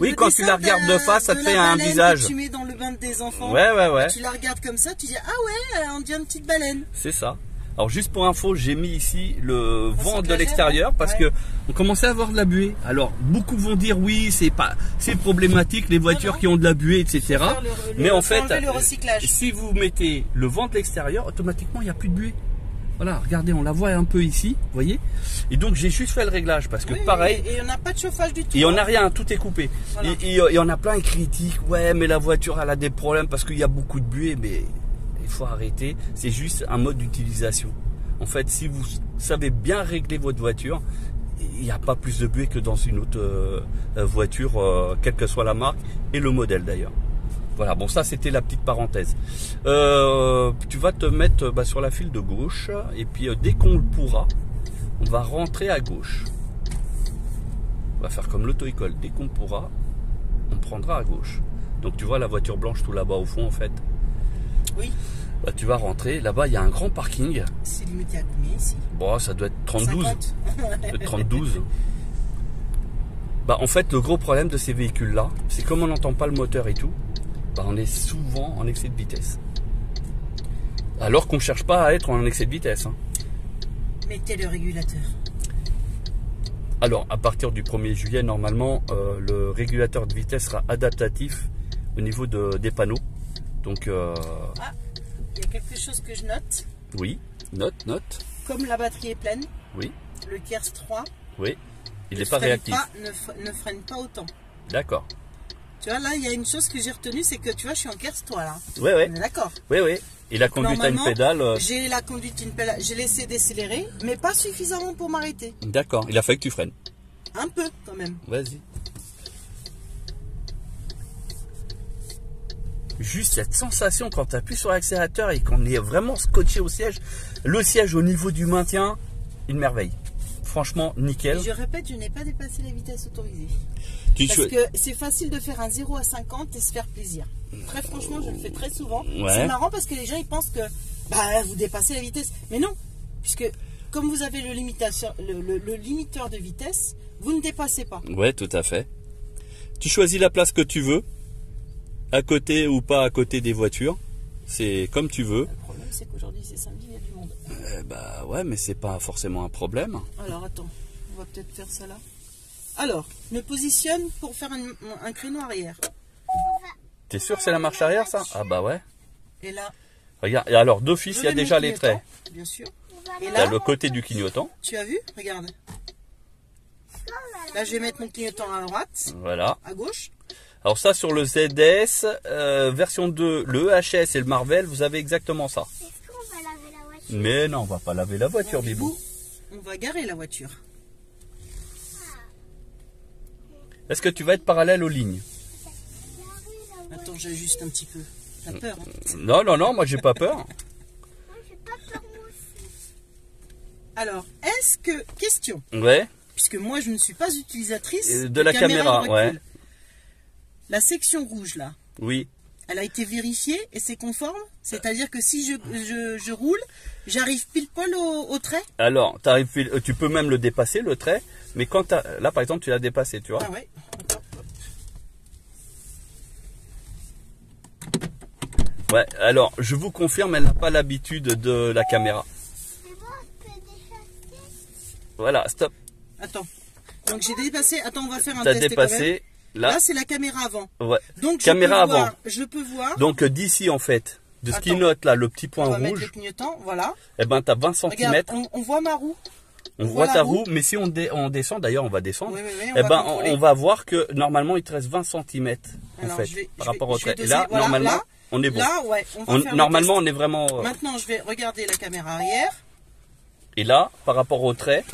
Oui, quand tu la regardes de face, ça te fait un visage. Que tu mets dans le bain des enfants. Ouais, ouais, ouais. Tu la regardes comme ça, tu dis ah ouais, on dirait une petite baleine. C'est ça. Alors juste pour info, j'ai mis ici le vent de l'extérieur parce ouais. que on commençait à avoir de la buée. Alors beaucoup vont dire oui, c'est pas, c'est problématique les voitures non. qui ont de la buée, etc. faire le- le- Mais en fait, le si vous mettez le vent de l'extérieur, automatiquement il n'y a plus de buée. Voilà, regardez, on la voit un peu ici, vous voyez. Et donc j'ai juste fait le réglage parce que Oui, pareil, Et, et on n'a pas de chauffage du tout. et on hein. n'a rien, tout est coupé. Voilà. Et, et, et on a plein de critiques. Ouais, mais la voiture, elle a des problèmes parce qu'il y a beaucoup de buée. Mais il faut arrêter. C'est juste un mode d'utilisation. En fait, si vous savez bien régler votre voiture, il n'y a pas plus de buée que dans une autre euh, voiture, euh, quelle que soit la marque et le modèle d'ailleurs. Voilà, bon ça c'était la petite parenthèse. Euh, tu vas te mettre bah, sur la file de gauche et puis dès qu'on le pourra, on va rentrer à gauche. On va faire comme l'auto-école. Dès qu'on pourra, on prendra à gauche. Donc tu vois la voiture blanche tout là-bas au fond en fait? Oui, Bah, tu vas rentrer. Là-bas il y a un grand parking. c'est limité à combien ici Bon, ça doit être 32. 50. Peut-être 32. Bah en fait le gros problème de ces véhicules là, c'est comme on n'entend pas le moteur et tout, bah on est souvent en excès de vitesse. Alors qu'on cherche pas à être en excès de vitesse. hein. Mettez le régulateur? Alors à partir du 1er juillet normalement euh, le régulateur de vitesse sera adaptatif au niveau de- des panneaux. Donc euh, Il y a quelque chose que je note. oui, note, note, Comme la batterie est pleine, oui, le Kers 3 oui. Il ne n'est pas réactif. pas- ne, freine pas autant. D'accord. Tu vois, là, il y a une chose que j'ai retenue, c'est que tu vois, je suis en Kers 3 là. On est d'accord. ouais, ouais. Et la conduite à une pédale, euh, J'ai la conduite une pédale, j'ai laissé décélérer, mais pas suffisamment pour m'arrêter. d'accord. Il a fallu que tu freines. Un peu quand même. Vas-y. Juste cette sensation quand tu appuies sur l'accélérateur et qu'on est vraiment scotché au siège. Le siège au niveau du maintien, une merveille. Franchement, nickel. Et je répète, je n'ai pas dépassé la vitesse autorisée. Tu Parce que c'est facile de faire un 0 à 50 et se faire plaisir. Très franchement, je le fais très souvent. Ouais. C'est marrant parce que les gens ils pensent que bah, vous dépassez la vitesse. Mais non, puisque comme vous avez le, limitation- le, le- le limiteur de vitesse, vous ne dépassez pas. Ouais, tout à fait. Tu choisis la place que tu veux, à côté ou pas à côté des voitures. C'est comme tu veux. Le problème, c'est qu'aujourd'hui c'est samedi, il y a du monde. Eh bah ouais, mais c'est pas forcément un problème. Alors attends, on va peut-être faire ça là. Alors, me positionne pour faire un, un créneau arrière. T'es sûr que c'est la marche arrière ça? Ah bah ouais. Et là, Regarde, et alors d'office, il y a déjà les traits. Bien sûr. Et là, le côté du clignotant. tu as vu? Regarde. Là, je vais mettre mon clignotant à droite, Voilà. à gauche. Alors ça sur le ZS euh, version 2, le EHS et le Marvel, vous avez exactement ça. Est-ce qu'on va laver la voiture? Mais non, on va pas laver la voiture, Bon, Bibou. Bibou, On va garer la voiture. Est-ce que tu vas être parallèle aux lignes? Attends, j'ajuste un petit peu. T'as peur hein? Non, non, non, moi j'ai pas peur. Moi, j'ai pas peur moi aussi. Alors, est-ce que... Question. Ouais. Puisque moi, je ne suis pas utilisatrice Euh, de la caméra, de ouais. La section rouge, là, Oui. elle a été vérifiée et c'est conforme? C'est-à-dire que si je, je, je roule, j'arrive pile poil au, au trait? Alors, t'arrives pile- euh, tu peux même le dépasser, le trait. Mais quand t'as- là, par exemple, tu l'as dépassé, tu vois. Ah ouais. Ouais. Alors, je vous confirme, elle n'a pas l'habitude de la caméra. C'est bon, je peux déchasser Voilà, stop. Attends. Donc j'ai dépassé. Attends, on va faire un T'as test. quand même. dépassé. Là. Là, c'est la caméra avant. Ouais. Donc je Caméra peux avant. voir- je peux voir. Donc euh, d'ici en fait, de ce note là, le petit point on va mettre le rouge, clignotant. Voilà. eh ben t'as 20 cm. Regarde, on, on voit ma roue. On on voit ta roue. mais si on, dé- on descend, d'ailleurs on va descendre, Oui, oui, oui, on eh va ben on, va voir que normalement il te reste 20 cm en fait je vais- par je rapport au je trait. Et là, Voilà, normalement, là, on est bon. Là, ouais. On va normalement, on est vraiment. euh, Maintenant, je vais regarder la caméra arrière. Et là, par rapport au trait,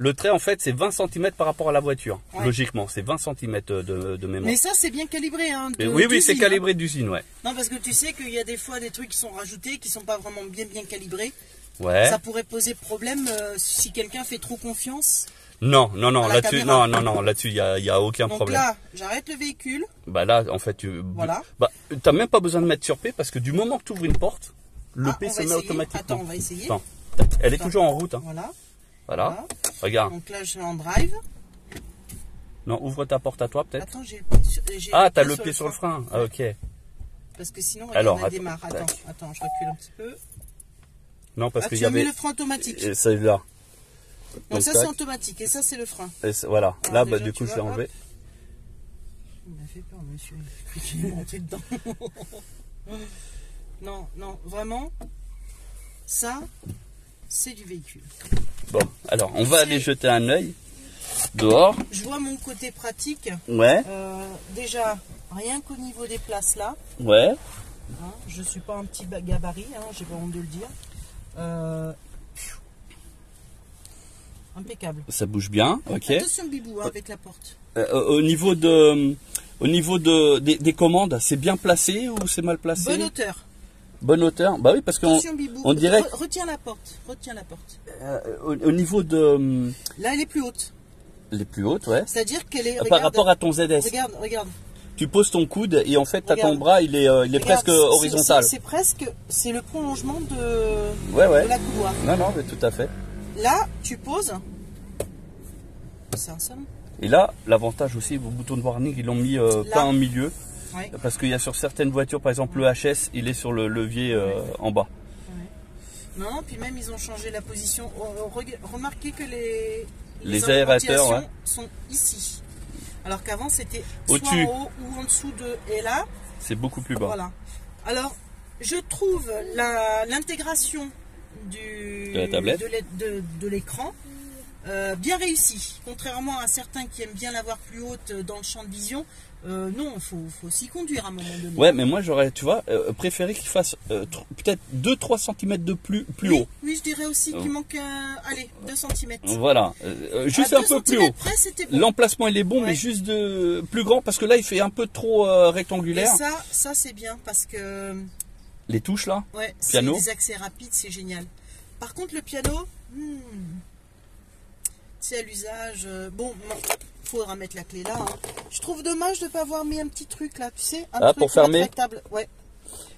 Le trait, en fait, c'est 20 cm par rapport à la voiture. Ouais. Logiquement, c'est 20 cm de, de mémoire. Mais ça, c'est bien calibré. Hein, de- oui, oui, c'est hein. calibré d'usine, ouais. Non, parce que tu sais qu'il y a des fois des trucs qui sont rajoutés, qui sont pas vraiment bien bien calibrés. Ouais. Ça pourrait poser problème euh, si quelqu'un fait trop confiance. Non, non, non, là-dessus, non, non, non, là-dessus, il y a, y a aucun Donc problème. là, j'arrête le véhicule. Bah là, en fait, tu, Voilà. bah, t'as même pas besoin de mettre sur P parce que du moment que tu ouvres une porte, le Ah, P se met automatiquement. Attends, on va essayer. Attends, elle est Attends. toujours en route. Hein. Voilà. Voilà. Voilà. Regarde. Donc là, je suis en drive. Non, ouvre ta porte à toi peut-être. Attends, j'ai le pied sur- j'ai Ah, t'as le pied sur le frein. Ah, ok. Parce que sinon, Alors, elle démarre. Attends, attends, je recule un petit peu. Non, parce Ah, qu'il tu y avait le frein automatique. euh, celui-là. Donc Donc, ça, c'est automatique. Et ça, c'est le frein. Et c'est- voilà. Alors, Là, bah, du coup, je l'ai enlevé. Il m'a fait peur, monsieur. Monté dedans. non, non, vraiment, ça, c'est du véhicule. Bon, alors, on va aller jeter un œil dehors. Je vois mon côté pratique. Ouais, Euh, déjà, rien qu'au niveau des places là, ouais. hein, je suis pas un petit ba- gabarit, hein, j'ai pas honte de le dire. Euh, impeccable. Ça bouge bien. Ok. Attention bibou hein, avec la porte. Euh, au niveau de, au niveau de des, des commandes, c'est bien placé ou c'est mal placé? Bonne hauteur. Bonne hauteur. Bah oui, parce qu'on on dirait- Re- retiens la porte. Retiens la porte. euh, au, au niveau de hum, Là, elle est plus haute. les plus hautes, ouais. C'est-à-dire qu'elle est. Par rapport à ton ZS, Regarde, regarde. tu poses ton coude et en fait, t'as ton bras, il est, euh, il est Regarde, presque horizontal. C'est presque, c'est le prolongement de, Ouais, ouais. de la couloir. Non, non, mais tout à fait. Là, tu poses. C'est un somme. Et là, l'avantage aussi, vos boutons de warning, ils l'ont mis euh, Là. pas en milieu. Ouais. Parce qu'il y a sur certaines voitures, par exemple le HS, il est sur le levier euh, en bas. Non, non, puis même ils ont changé la position. Oh, oh, Remarquez que les, Les aérateurs, sont ici. Alors qu'avant c'était soit en haut ou en dessous de. Et là, C'est beaucoup plus bas. voilà. Alors, je trouve l'intégration De la tablette. l'écran euh, bien réussie. Contrairement à certains qui aiment bien l'avoir plus haute dans le champ de vision, euh, non, il faut, faut s'y conduire à un moment donné. Ouais, mais moi j'aurais, tu vois, euh, préféré qu'il fasse euh, tr- peut-être 2-3 cm de plus, plus oui, haut. oui, je dirais aussi qu'il manque un, allez, 2 cm. Voilà, juste un peu plus haut. Bon. L'emplacement il est bon, mais juste de plus grand parce que là il fait un peu trop Et rectangulaire. ça, ça c'est bien parce que Les touches là. ouais, c'est Piano. des accès rapides, c'est génial. Par contre, le piano, hmm, c'est à l'usage. bon, non, faudra mettre la clé là. hein. Je trouve dommage de ne pas avoir mis un petit truc là, tu sais, un Ah, truc pour fermer rétractable. Ouais,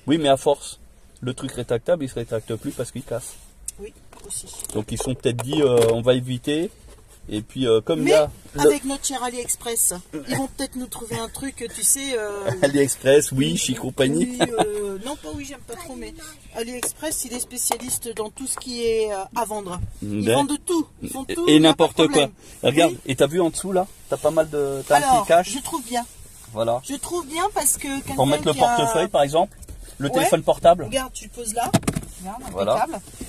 Oui, mais à force, le truc rétractable il se rétracte plus parce qu'il casse. oui, aussi. Donc ils sont peut-être dit euh, on va éviter. Et puis euh, comme Mais là, le- avec notre cher AliExpress, ils vont peut-être nous trouver un truc, tu sais. euh, AliExpress, Wish et compagnie. Oui, euh, non, pas oui, j'aime pas trop, mais AliExpress, il est spécialiste dans tout ce qui est euh, à vendre. Ils Ben. vendent tout. Ils font tout. et n'importe quoi. Regarde, Oui. et t'as vu en dessous là? T'as pas mal de. T'as un petit cache? je trouve bien. Voilà. Je trouve bien parce que Pour mettre le a- portefeuille par exemple? Le Ouais. téléphone portable. Regarde, tu le poses là. Regarde, Voilà.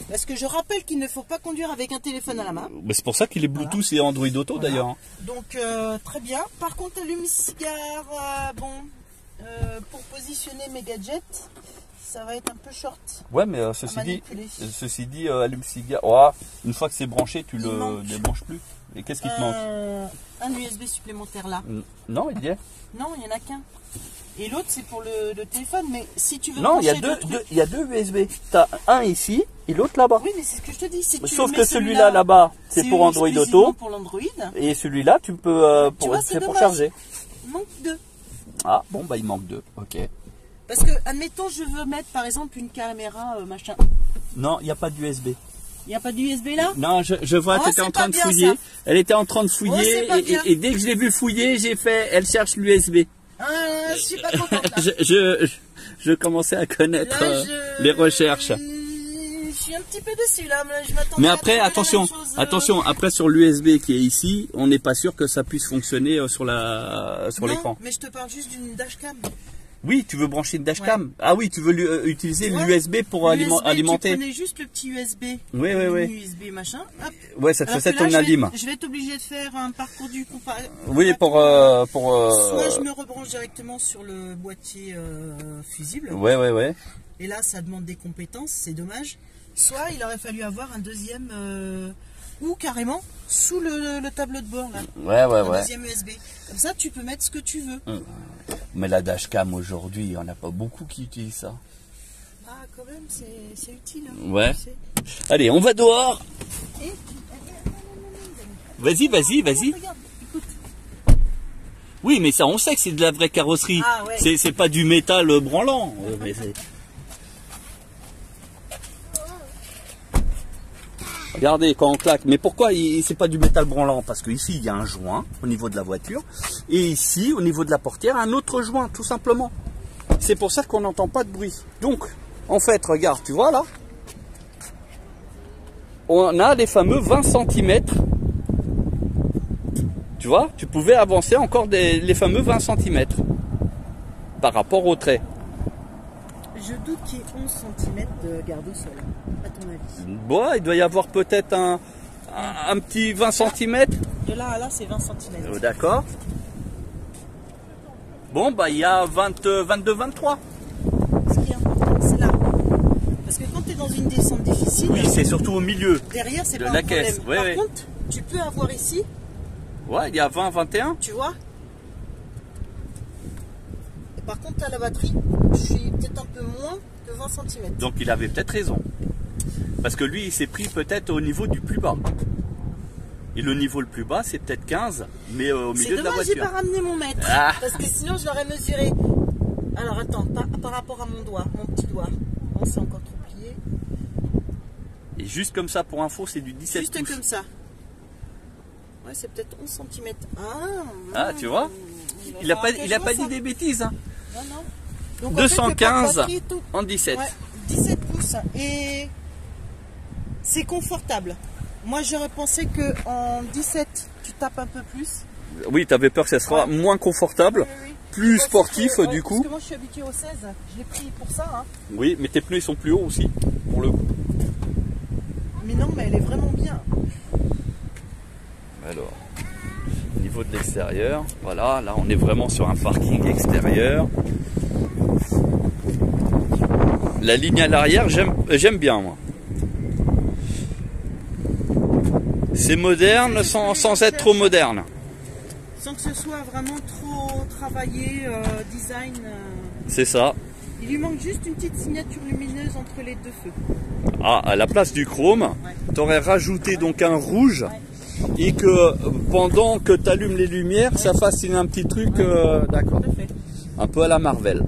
Parce que je rappelle qu'il ne faut pas conduire avec un téléphone à la main. Mais c'est pour ça qu'il est Bluetooth et Android Auto Voilà. d'ailleurs. Donc, euh, très bien. Par contre, allume-cigare, euh, bon, euh, pour positionner mes gadgets, ça va être un peu short. Ouais, mais euh, ceci dit, ceci dit, euh, allume-cigare. Ouah, une fois que c'est branché, tu Il le débranches plus. Et qu'est-ce qui te manque un USB supplémentaire là. N- Non, il y est. Non, il n'y en a qu'un. Et l'autre, c'est pour le, le téléphone. Mais si tu veux Non, il y a deux, y a deux USB. T'as un ici et l'autre là-bas. Oui, mais c'est ce que je te dis. Si tu Sauf que celui-là là-bas, c'est pour Android Auto. pour l'Android. Et celui-là, tu peux, euh, pour, c'est pour charger. Il manque deux. Ah, bon, bah il manque deux. Ok. Parce que, admettons, je veux mettre par exemple une caméra euh, machin. Non, il n'y a pas d'USB. Il n'y a pas d'USB là? Non, je, je vois, Oh, tu étais en train de fouiller. ça. Elle était en train de Oh, fouiller. et, bien. et- et dès que je l'ai vu fouiller, j'ai fait, elle cherche l'USB. Ah, je suis pas contente là. Je, je, je, je commençais à connaître Là, euh, les recherches. Je suis un petit peu déçu là. mais Je Mais après, attention, chose, euh, attention, après sur l'USB qui est ici, on n'est pas sûr que ça puisse fonctionner euh, sur la sur l'écran. mais je te parle juste d'une dashcam. Oui, tu veux brancher une dashcam. Ah oui, tu veux euh, utiliser l'USB pour aliment- alimenter. Tu prenais juste le petit USB. Oui, oui, oui. USB machin. Hop. Ouais, ça te faisait ton je vais- alim. Je vais être obligé de faire un parcours du compa. Oui, pour euh, pour. euh, Soit je me rebranche directement sur le boîtier fusible. Ouais, ouais, ouais. Et là, ça demande des compétences, c'est dommage. Soit il aurait fallu avoir un deuxième, ou carrément sous le, le tableau de bord là, Ouais, ouais, ouais. deuxième USB. Comme ça, tu peux mettre ce que tu veux. Mais la dashcam aujourd'hui, il n'y en a pas beaucoup qui utilisent ça. Ah, quand même, c'est utile. hein. Ouais. Allez, on va dehors. Et Vas-y, vas-y, vas-y. Oui, mais ça, on sait que c'est de la vraie carrosserie. Ah, ouais. C'est- pas du métal euh, branlant. Euh, mais c'est- Regardez quand on claque. Mais pourquoi c'est pas du métal branlant? Parce qu'ici il y a un joint au niveau de la voiture et ici au niveau de la portière un autre joint, tout simplement. C'est pour ça qu'on n'entend pas de bruit. Donc, en fait, regarde, tu vois là? On a les fameux 20 cm. Tu vois? Tu pouvais avancer encore les fameux 20 cm par rapport au trait. Je doute qu'il y ait 11 cm de garde au sol, à ton avis. Bon, il doit y avoir peut-être un, un, un petit 20 cm. De là à là, c'est 20 cm. D'accord. Bon, bah il y a 20, 22, 23. Ce qui est important, c'est là. Parce que quand tu es dans une descente difficile, Oui, c'est surtout au milieu. derrière, c'est de pas la un problème. caisse, ouais, Par ouais. contre, tu peux avoir ici, Ouais, il y a 20, 21. tu vois. Par contre, à la batterie, je suis peut-être un peu moins que 20 cm. Donc il avait peut-être raison. Parce que lui, il s'est pris peut-être au niveau du plus bas. Et le niveau le plus bas, c'est peut-être 15, mais euh, au C'est milieu de la dommage, j'ai voiture. pas ramené mon mètre. Ah. Parce que sinon, je l'aurais mesuré. Alors attends, par, par rapport à mon doigt, mon petit doigt. Bon, c'est encore trop plié. Et juste comme ça, pour info, c'est du 17 Juste pouces. comme ça. Ouais, c'est peut-être 11 cm. Ah, Ah, tu vois Il a falloir pas, il a pas dit des bêtises. Hein. Non, non. Donc, en fait, le 215 pack batterie et tout. en 17. Ouais, 17 pouces. Et c'est confortable. Moi, j'aurais pensé que en 17, tu tapes un peu plus. Oui, tu avais peur que ça sera moins confortable, Oui, oui. plus Parce sportif que, du Parce coup. que moi, je suis habitué au 16. Je l'ai pris pour ça. hein. Oui, mais tes pneus ils sont plus hauts aussi, pour le coup. Mais non, mais elle est vraiment bien. Alors, au niveau de l'extérieur, voilà, là on est vraiment sur un parking extérieur. La ligne à l'arrière, j'aime j'aime bien moi. C'est moderne sans, sans être trop moderne. Sans que ce soit vraiment trop travaillé, euh, design. euh. C'est ça. Il lui manque juste une petite signature lumineuse entre les deux feux. Ah, à la place du chrome, Ouais. tu aurais rajouté donc un rouge et que pendant que tu allumes les lumières, ça fasse un petit truc, euh, d'accord, un peu à la Marvel.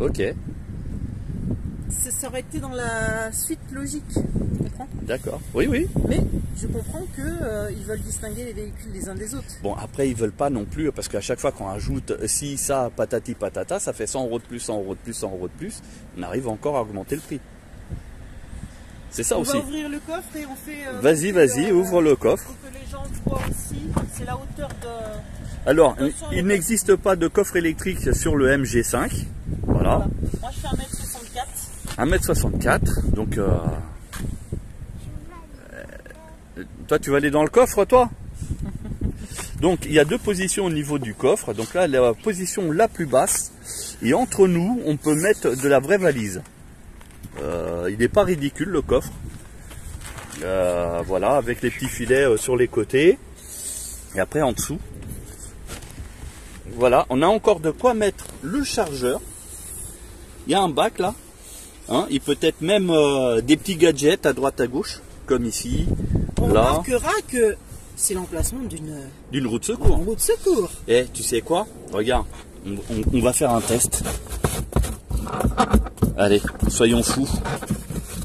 Ok, Ça, ça aurait été dans la suite logique. Comprends d'accord. Oui, oui. Mais je comprends qu'ils veulent distinguer les véhicules les uns des autres. Bon, après, ils veulent pas non plus, parce qu'à chaque fois qu'on ajoute si, ça, patati patata, ça fait 100 euros de plus, 100 euros de plus, 100 euros de plus. On arrive encore à augmenter le prix. C'est ça on aussi. va ouvrir le coffre et on fait. euh, Vas-y, vas-y, euh, ouvre le coffre. Pour que les gens voient aussi. C'est la hauteur de. Alors, il n'existe pas de coffre électrique sur le MG5. Voilà. Voilà. Moi, je fais 1m64. 1m64. Donc, euh, euh, toi, tu vas aller dans le coffre, toi Donc, il y a deux positions au niveau du coffre. Donc là, la position la plus basse. Et entre nous, on peut mettre de la vraie valise. Euh, il n'est pas ridicule, le coffre. Euh, voilà, avec les petits filets euh, sur les côtés. Et après, en dessous. Voilà, on a encore de quoi mettre le chargeur. Il y a un bac là. Hein, il peut être même euh, des petits gadgets à droite à gauche, comme ici, On là, remarquera que c'est l'emplacement d'une d'une roue de secours. roue de secours. Eh, tu sais quoi? Regarde, on, on- on va faire un test. Allez, soyons fous.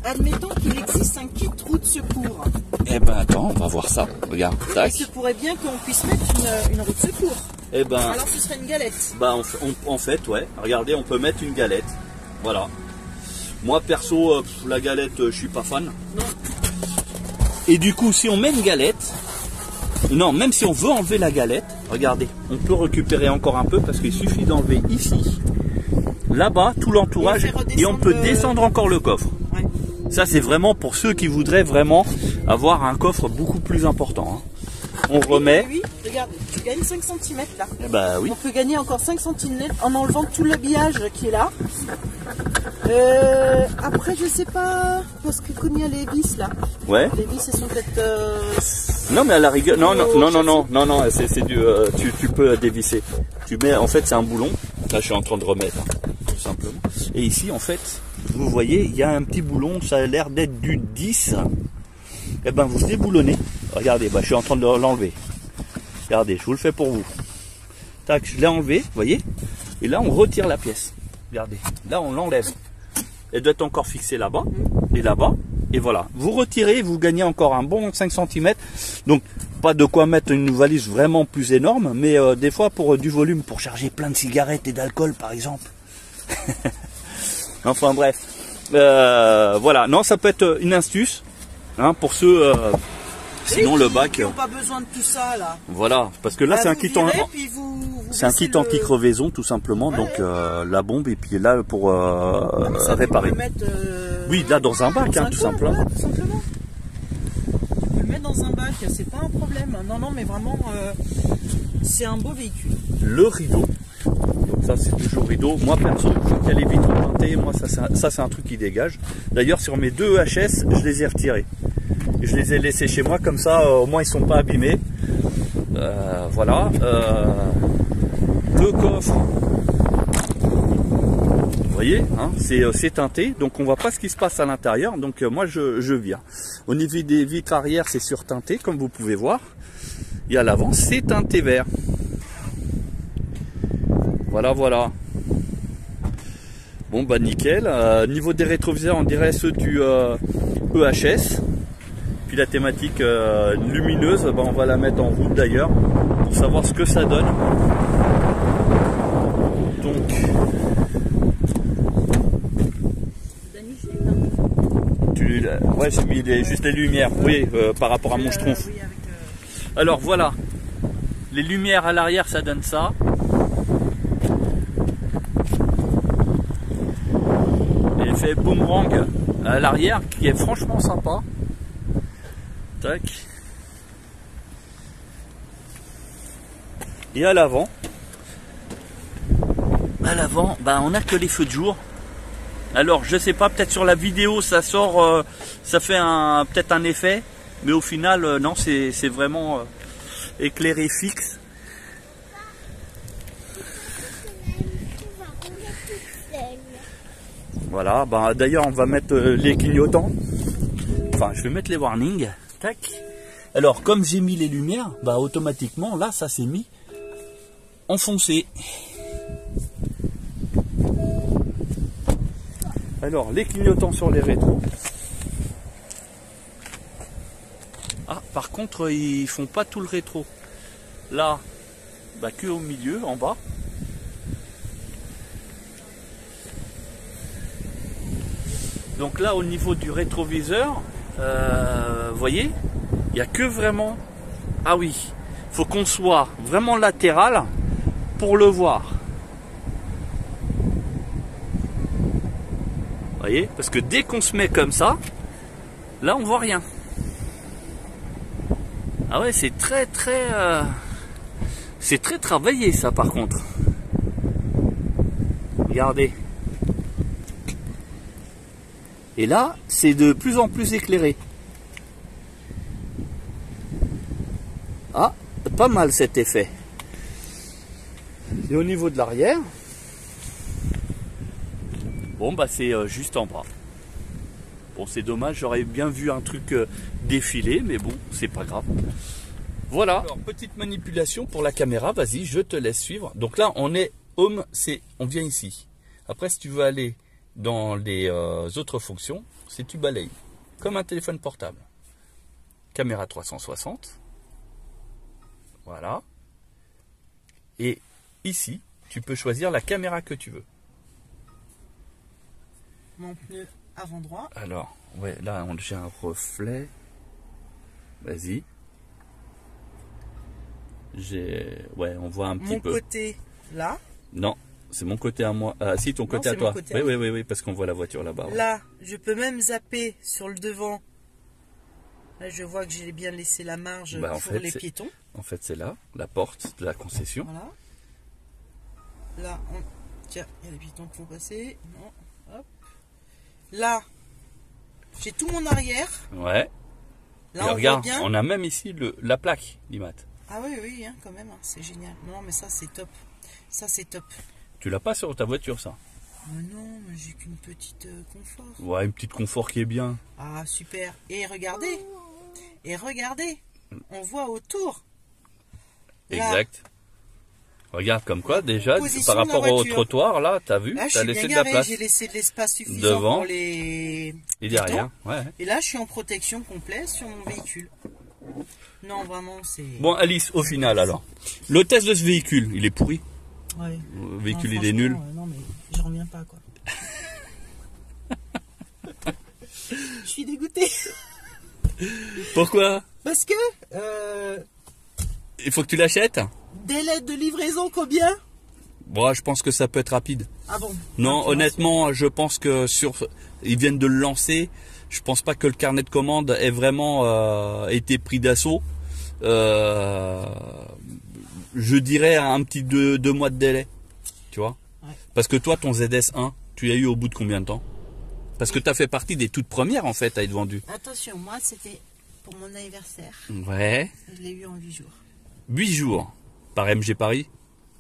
Admettons qu'il existe un kit roue de secours. Eh ben attends, on va voir ça. Regarde, Il tac. se pourrait bien qu'on puisse mettre une, une roue de secours. Eh ben, Alors ce serait une galette. bah en, f- en- en fait, ouais. Regardez, on peut mettre une galette. Voilà. Moi perso, euh, la galette, euh, je suis pas fan. Non. Et du coup, si on met une galette, non, même si on veut enlever la galette, regardez, on peut récupérer encore un peu parce qu'il suffit d'enlever ici, là-bas, tout l'entourage, Et on fait et on peut descendre encore le coffre. Ouais. Ça, c'est vraiment pour ceux qui voudraient vraiment avoir un coffre beaucoup plus important. hein. On remet. Oui, oui, regarde, tu gagnes 5 cm là. Eh bah oui. On peut gagner encore 5 cm en enlevant tout l'habillage qui est là. Euh, après, je sais pas, parce que comme il y a les vis là, Ouais. les vis elles sont peut-être. euh, Non mais à la rigueur, non non Au non non non non non, c'est c'est du, euh, tu, tu peux dévisser. Tu mets, en fait c'est un boulon. Là je suis en train de remettre, hein, tout simplement. Et ici en fait, vous voyez, il y a un petit boulon, ça a l'air d'être du 10. Et ben vous déboulonnez. Regardez, bah, je suis en train de l'enlever. Regardez, je vous le fais pour vous. Tac, je l'ai enlevé, voyez. Et là on retire la pièce. Regardez, là on l'enlève. Elle doit être encore fixée là-bas et là-bas. Et voilà. Vous retirez, vous gagnez encore un bon 5 cm. Donc pas de quoi mettre une valise vraiment plus énorme, mais euh, des fois pour euh, du volume, pour charger plein de cigarettes et d'alcool par exemple. enfin bref. Euh, voilà. Non, ça peut être une astuce. Hein, pour ceux. euh, sinon le bac. Qui n'ont pas besoin de tout ça là. Voilà. Parce que là c'est un kit en. C'est un kit le- anti-crevaison tout simplement, Ouais, donc euh, la bombe et puis là pour euh, ça, réparer. mettre, euh, Oui, là dans un bac, dans hein, un tout coin, simplement. ouais, tout simplement. Tu peux le mettre dans un bac, c'est pas un problème. Non, non, mais vraiment, c'est un beau véhicule. le rideau. Donc ça c'est toujours rideau. Moi perso, vu qu'il y a les vitres teintées, moi ça, ça c'est un truc qui dégage. D'ailleurs sur mes deux HS, je les ai retirés. Je les ai laissés chez moi comme ça, euh, au moins ils sont pas abîmés. Euh, voilà. Euh, le coffre. Vous voyez, hein, c'est euh, teinté, donc on voit pas ce qui se passe à l'intérieur. Donc euh, moi je, viens. Au niveau des vitres arrière, c'est surteinté, comme vous pouvez voir. Et à l'avant, c'est teinté vert. Voilà, voilà. Bon, bah nickel. Euh, niveau des rétroviseurs, on dirait ceux du euh, EHS. Puis la thématique euh, lumineuse, bah, on va la mettre en route d'ailleurs pour savoir ce que ça donne. Donc, tu, ouais, j'ai mis les- juste les lumières. Oui, euh, par rapport à mon schtroumpf. euh, Alors voilà, les lumières à l'arrière ça donne ça. L'effet boomerang à l'arrière qui est franchement sympa. Et à l'avant, à l'avant, bah on a que les feux de jour. Alors je sais pas, peut-être sur la vidéo ça sort, euh, ça fait peut-être un effet, mais au final euh, non, c'est vraiment euh, éclairé fixe. Voilà, bah d'ailleurs on va mettre les clignotants. Enfin, je vais mettre les warnings. Alors comme j'ai mis les lumières, bah automatiquement là ça s'est mis enfoncé. Alors les clignotants sur les rétros. Ah, par contre ils font pas tout le rétro. Là, bah que au milieu, en bas. Donc là, au niveau du rétroviseur, euh, voyez, il n'y a que vraiment... Ah oui, faut qu'on soit vraiment latéral pour le voir. Voyez Parce que dès qu'on se met comme ça, là, on voit rien. Ah ouais, c'est très très... euh, C'est très travaillé ça par contre. Regardez. Et là, c'est de plus en plus éclairé. Ah, pas mal cet effet. Et au niveau de l'arrière, bon bah c'est euh, juste en bas. Bon, c'est dommage, j'aurais bien vu un truc euh, défiler, mais bon, c'est pas grave. Voilà. Alors, petite manipulation pour la caméra, vas-y, je te laisse suivre. Donc là, on est home, c'est on vient ici. Après, si tu veux aller dans les euh, autres fonctions, c'est tu balayes. Comme un téléphone portable. Caméra 360. Voilà. Et ici, tu peux choisir la caméra que tu veux. Mon pneu avant droit. Alors, ouais, là, on- j'ai un reflet. Vas-y. J'ai, ouais, on voit un petit Mon peu. côté là. Non, c'est mon côté à moi. Ah, si, ton côté à toi. côté oui, à oui, oui, oui, parce qu'on voit la voiture là-bas. ouais. Là, je peux même zapper sur le devant. Là, je vois que j'ai bien laissé la marge Bah, en pour fait, les piétons. En fait, c'est là, la porte de la concession. Voilà. Là, on... tiens, il y a les pitons qui vont passer. Non. Hop. Là, j'ai tout mon arrière. Ouais. Là, on regarde, voit bien. on a même ici le, la plaque d'IMAT. Ah oui, oui, hein, quand même, hein, c'est génial. Non, mais ça, c'est top. Ça, c'est top. Tu l'as pas sur ta voiture, ça Mais non, mais j'ai qu'une petite euh, confort. Ouais, une petite confort qui est bien. Ah, super. Et regardez. Et regardez. On voit autour. Là, Exact. Regarde comme quoi, déjà, Position par rapport au trottoir, là, t'as vu, t'as laissé de la place. J'ai laissé de l'espace suffisant Devant. pour les. Et derrière, ouais. Et là, je suis en protection complète sur mon véhicule. Non, vraiment, c'est. Bon, Alice, au final, alors. Le test de ce véhicule, il est pourri. Ouais. Le véhicule, Non, il est nul. euh, non, mais je reviens pas, quoi. je suis dégoûté. Pourquoi? Parce que. Euh, Il faut que tu l'achètes délai de livraison, combien? Bon, je pense que ça peut être rapide. Ah bon? Non, Ah, honnêtement, je pense que sur, ils viennent de le lancer. Je pense pas que le carnet de commande ait vraiment euh, été pris d'assaut. Euh, je dirais un petit deux, deux mois de délai, tu vois. Ouais. Parce que toi, ton ZS1, tu l'as eu au bout de combien de temps? Parce que tu as fait partie des toutes premières en fait à être vendues. Attention, moi, c'était pour mon anniversaire. Ouais. Je l'ai eu en 8 jours. 8 jours par MG Paris?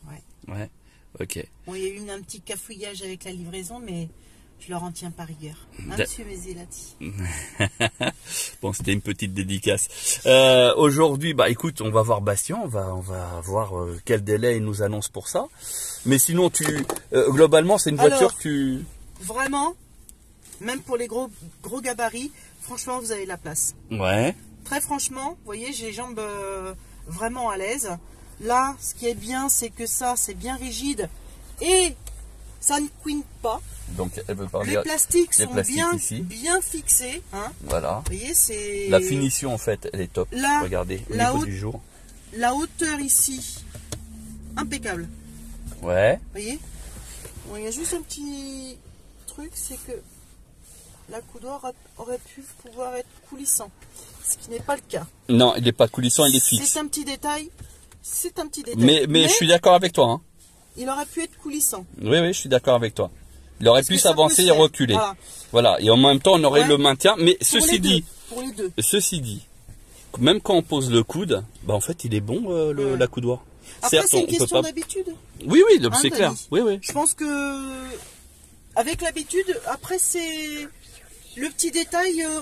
Ouais. Ouais. Ok. Bon, il y a eu un petit cafouillage avec la livraison, mais je leur en tiens par rigueur. Hein, monsieur Mézilati Bon, c'était une petite dédicace. Euh, Aujourd'hui, bah écoute, on va voir Bastien, on va, on va voir euh, quel délai il nous annonce pour ça. Mais sinon, tu, euh, globalement, c'est une Alors. voiture que tu. Vraiment, même pour les gros, gros gabarits, franchement, vous avez la place. Ouais. Très franchement, vous voyez, j'ai les jambes vraiment à l'aise. Là, ce qui est bien, c'est que ça, c'est bien rigide et ça ne couine pas. Donc, elle veut Les parler. plastiques les sont plastiques bien, ici. bien fixés. Hein. Voilà. Vous voyez, c'est La finition, en fait, elle est top. Là, Regardez, au la niveau haute- du jour. la hauteur ici, impeccable. Ouais. Vous voyez Bon, Il y a juste un petit truc, c'est que la coudoir aurait- aurait pu pouvoir être coulissant, ce qui n'est pas le cas. Non, il n'est pas coulissant, il est fixe. C'est un petit détail. C'est un petit détail. Mais, mais, je suis d'accord avec toi. Hein. Il aurait pu être coulissant. Oui, oui, je suis d'accord avec toi. Il aurait Parce pu s'avancer et reculer. Voilà. Voilà. Et en même temps, on aurait Ouais. le maintien. Mais Pour ceci dit, Pour les deux. Ceci dit, même quand on pose le coude, bah en fait il est bon euh, le, Ouais. la coudoir. Après, c'est une question pas. d'habitude. Oui, oui, Hein, c'est clair. Oui, oui. Je pense que avec l'habitude, après c'est le petit détail, euh,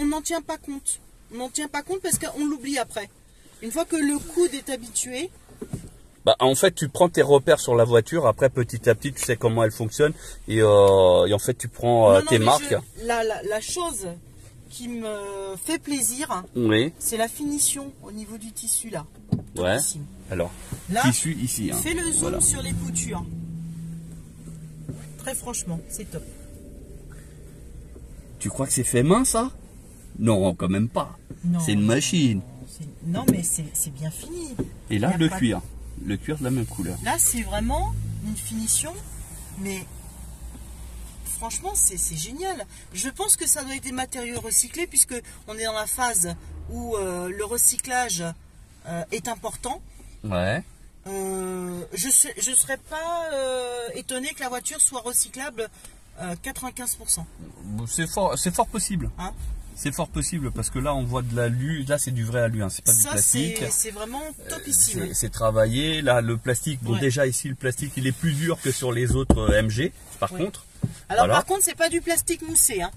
on n'en tient pas compte. On n'en tient pas compte parce qu'on l'oublie après. Une fois que le coude est habitué, Bah en fait tu prends tes repères sur la voiture. Après petit à petit tu sais comment elle fonctionne et, euh, et en fait tu prends euh, Non, non, tes marques. je- la, la- la chose qui me fait plaisir, Oui. c'est la finition au niveau du tissu là. Ouais. Alors Là, tissu ici. hein. fais le zoom Voilà. sur les coutures. Très franchement, c'est top. Tu crois que c'est fait main ça? Non, quand même pas. C'est une machine. Non, mais c'est bien fini. Et là le cuir, le cuir de la même couleur. Là, c'est vraiment une finition, mais franchement, c'est génial. Je pense que ça doit être des matériaux recyclés, puisque on est dans la phase où euh, le recyclage euh, est important. Ouais. Euh, je ne je serais pas étonné que la voiture soit recyclable euh, 95%. C'est fort, fort possible. Hein? C'est fort possible parce que là on voit de l'alu. Là c'est du vrai alu, hein. c'est pas du plastique. c'est c'est vraiment topissime. C'est- C'est travaillé. Là, le plastique, bon, Ouais. déjà ici, le plastique, il est plus dur que sur les autres euh, MG. Par Ouais. contre, Alors, voilà. par contre, c'est pas du plastique moussé. Hein.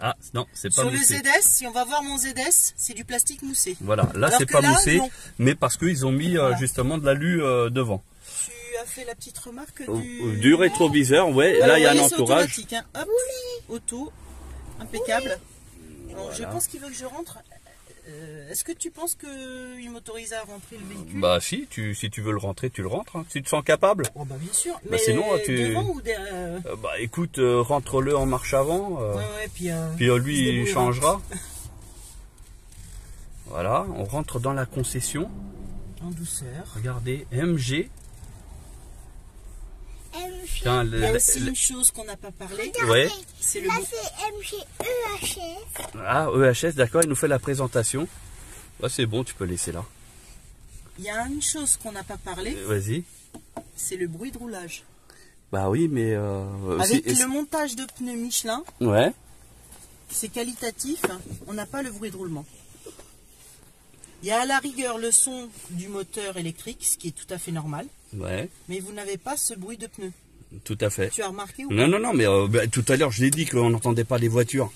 ah non, c'est pas Sur moussé. le ZS, si on va voir mon ZS, c'est du plastique moussé. Voilà, là, c'est pas là, moussé, non. mais parce qu'ils ont mis euh, justement de l'alu euh, devant. Tu as fait la petite remarque Au- du... rétroviseur, ouais. Alors, là, il y a un entourage. automatique, hein. Hop, auto, impeccable. Je Voilà. pense qu'il veut que je rentre. Euh, Est-ce que tu penses qu'il m'autorise à rentrer le véhicule? Bah si, tu, si tu veux le rentrer, tu le rentres. hein. Si tu te sens capable. Oh, bah, bien sûr. Bah, Mais sinon, tu- devant ou derrière euh, Euh, bah écoute, euh, rentre-le en marche avant. Ouais, ouais, puis... Puis lui, il changera. Voilà, on rentre dans la concession. En douceur. Regardez, MG. MG. Tiens, le- Il y a le- aussi le- une chose qu'on n'a pas parlé. ouais. C'est le Là, mot. c'est MG EHS. Ah, EHS, d'accord, il nous fait la présentation. Ah, c'est bon, tu peux laisser là. Il y a une chose qu'on n'a pas parlé, Vas-y. c'est le bruit de roulage. Bah oui, mais... Euh, Avec c'est- le montage de pneus Michelin, Ouais. c'est qualitatif, on n'a pas le bruit de roulement. Il y a à la rigueur le son du moteur électrique, ce qui est tout à fait normal, Ouais, mais vous n'avez pas ce bruit de pneus. tout à fait. Tu as remarqué ou Non, non, non, mais euh, bah, tout à l'heure, je l'ai dit qu'on n'entendait pas les voitures.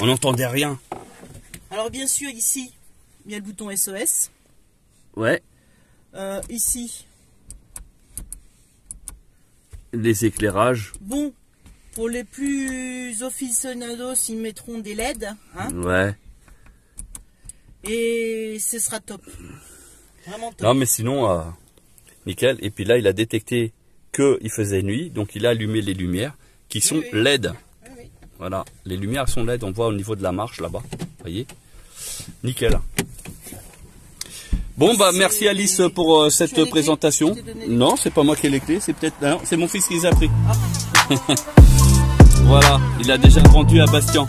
On n'entendait rien. Alors bien sûr ici, il y a le bouton SOS. Ouais. Euh, ici, Les éclairages. bon, pour les plus aficionados, ils mettront des LED, hein, Ouais. Et ce sera top. Vraiment top. Non, mais sinon, euh, nickel. Et puis là, il a détecté qu'il faisait nuit, donc il a allumé les lumières qui sont Oui, oui. LED. Oui. Voilà, les lumières sont LED, on voit au niveau de la marche là-bas. Voyez Nickel. Bon bah merci Alice pour euh, cette présentation. Non, c'est pas moi qui ai les clés, c'est peut-être non, c'est mon fils qui les a pris. Ah. voilà, il a déjà rendu à Bastien.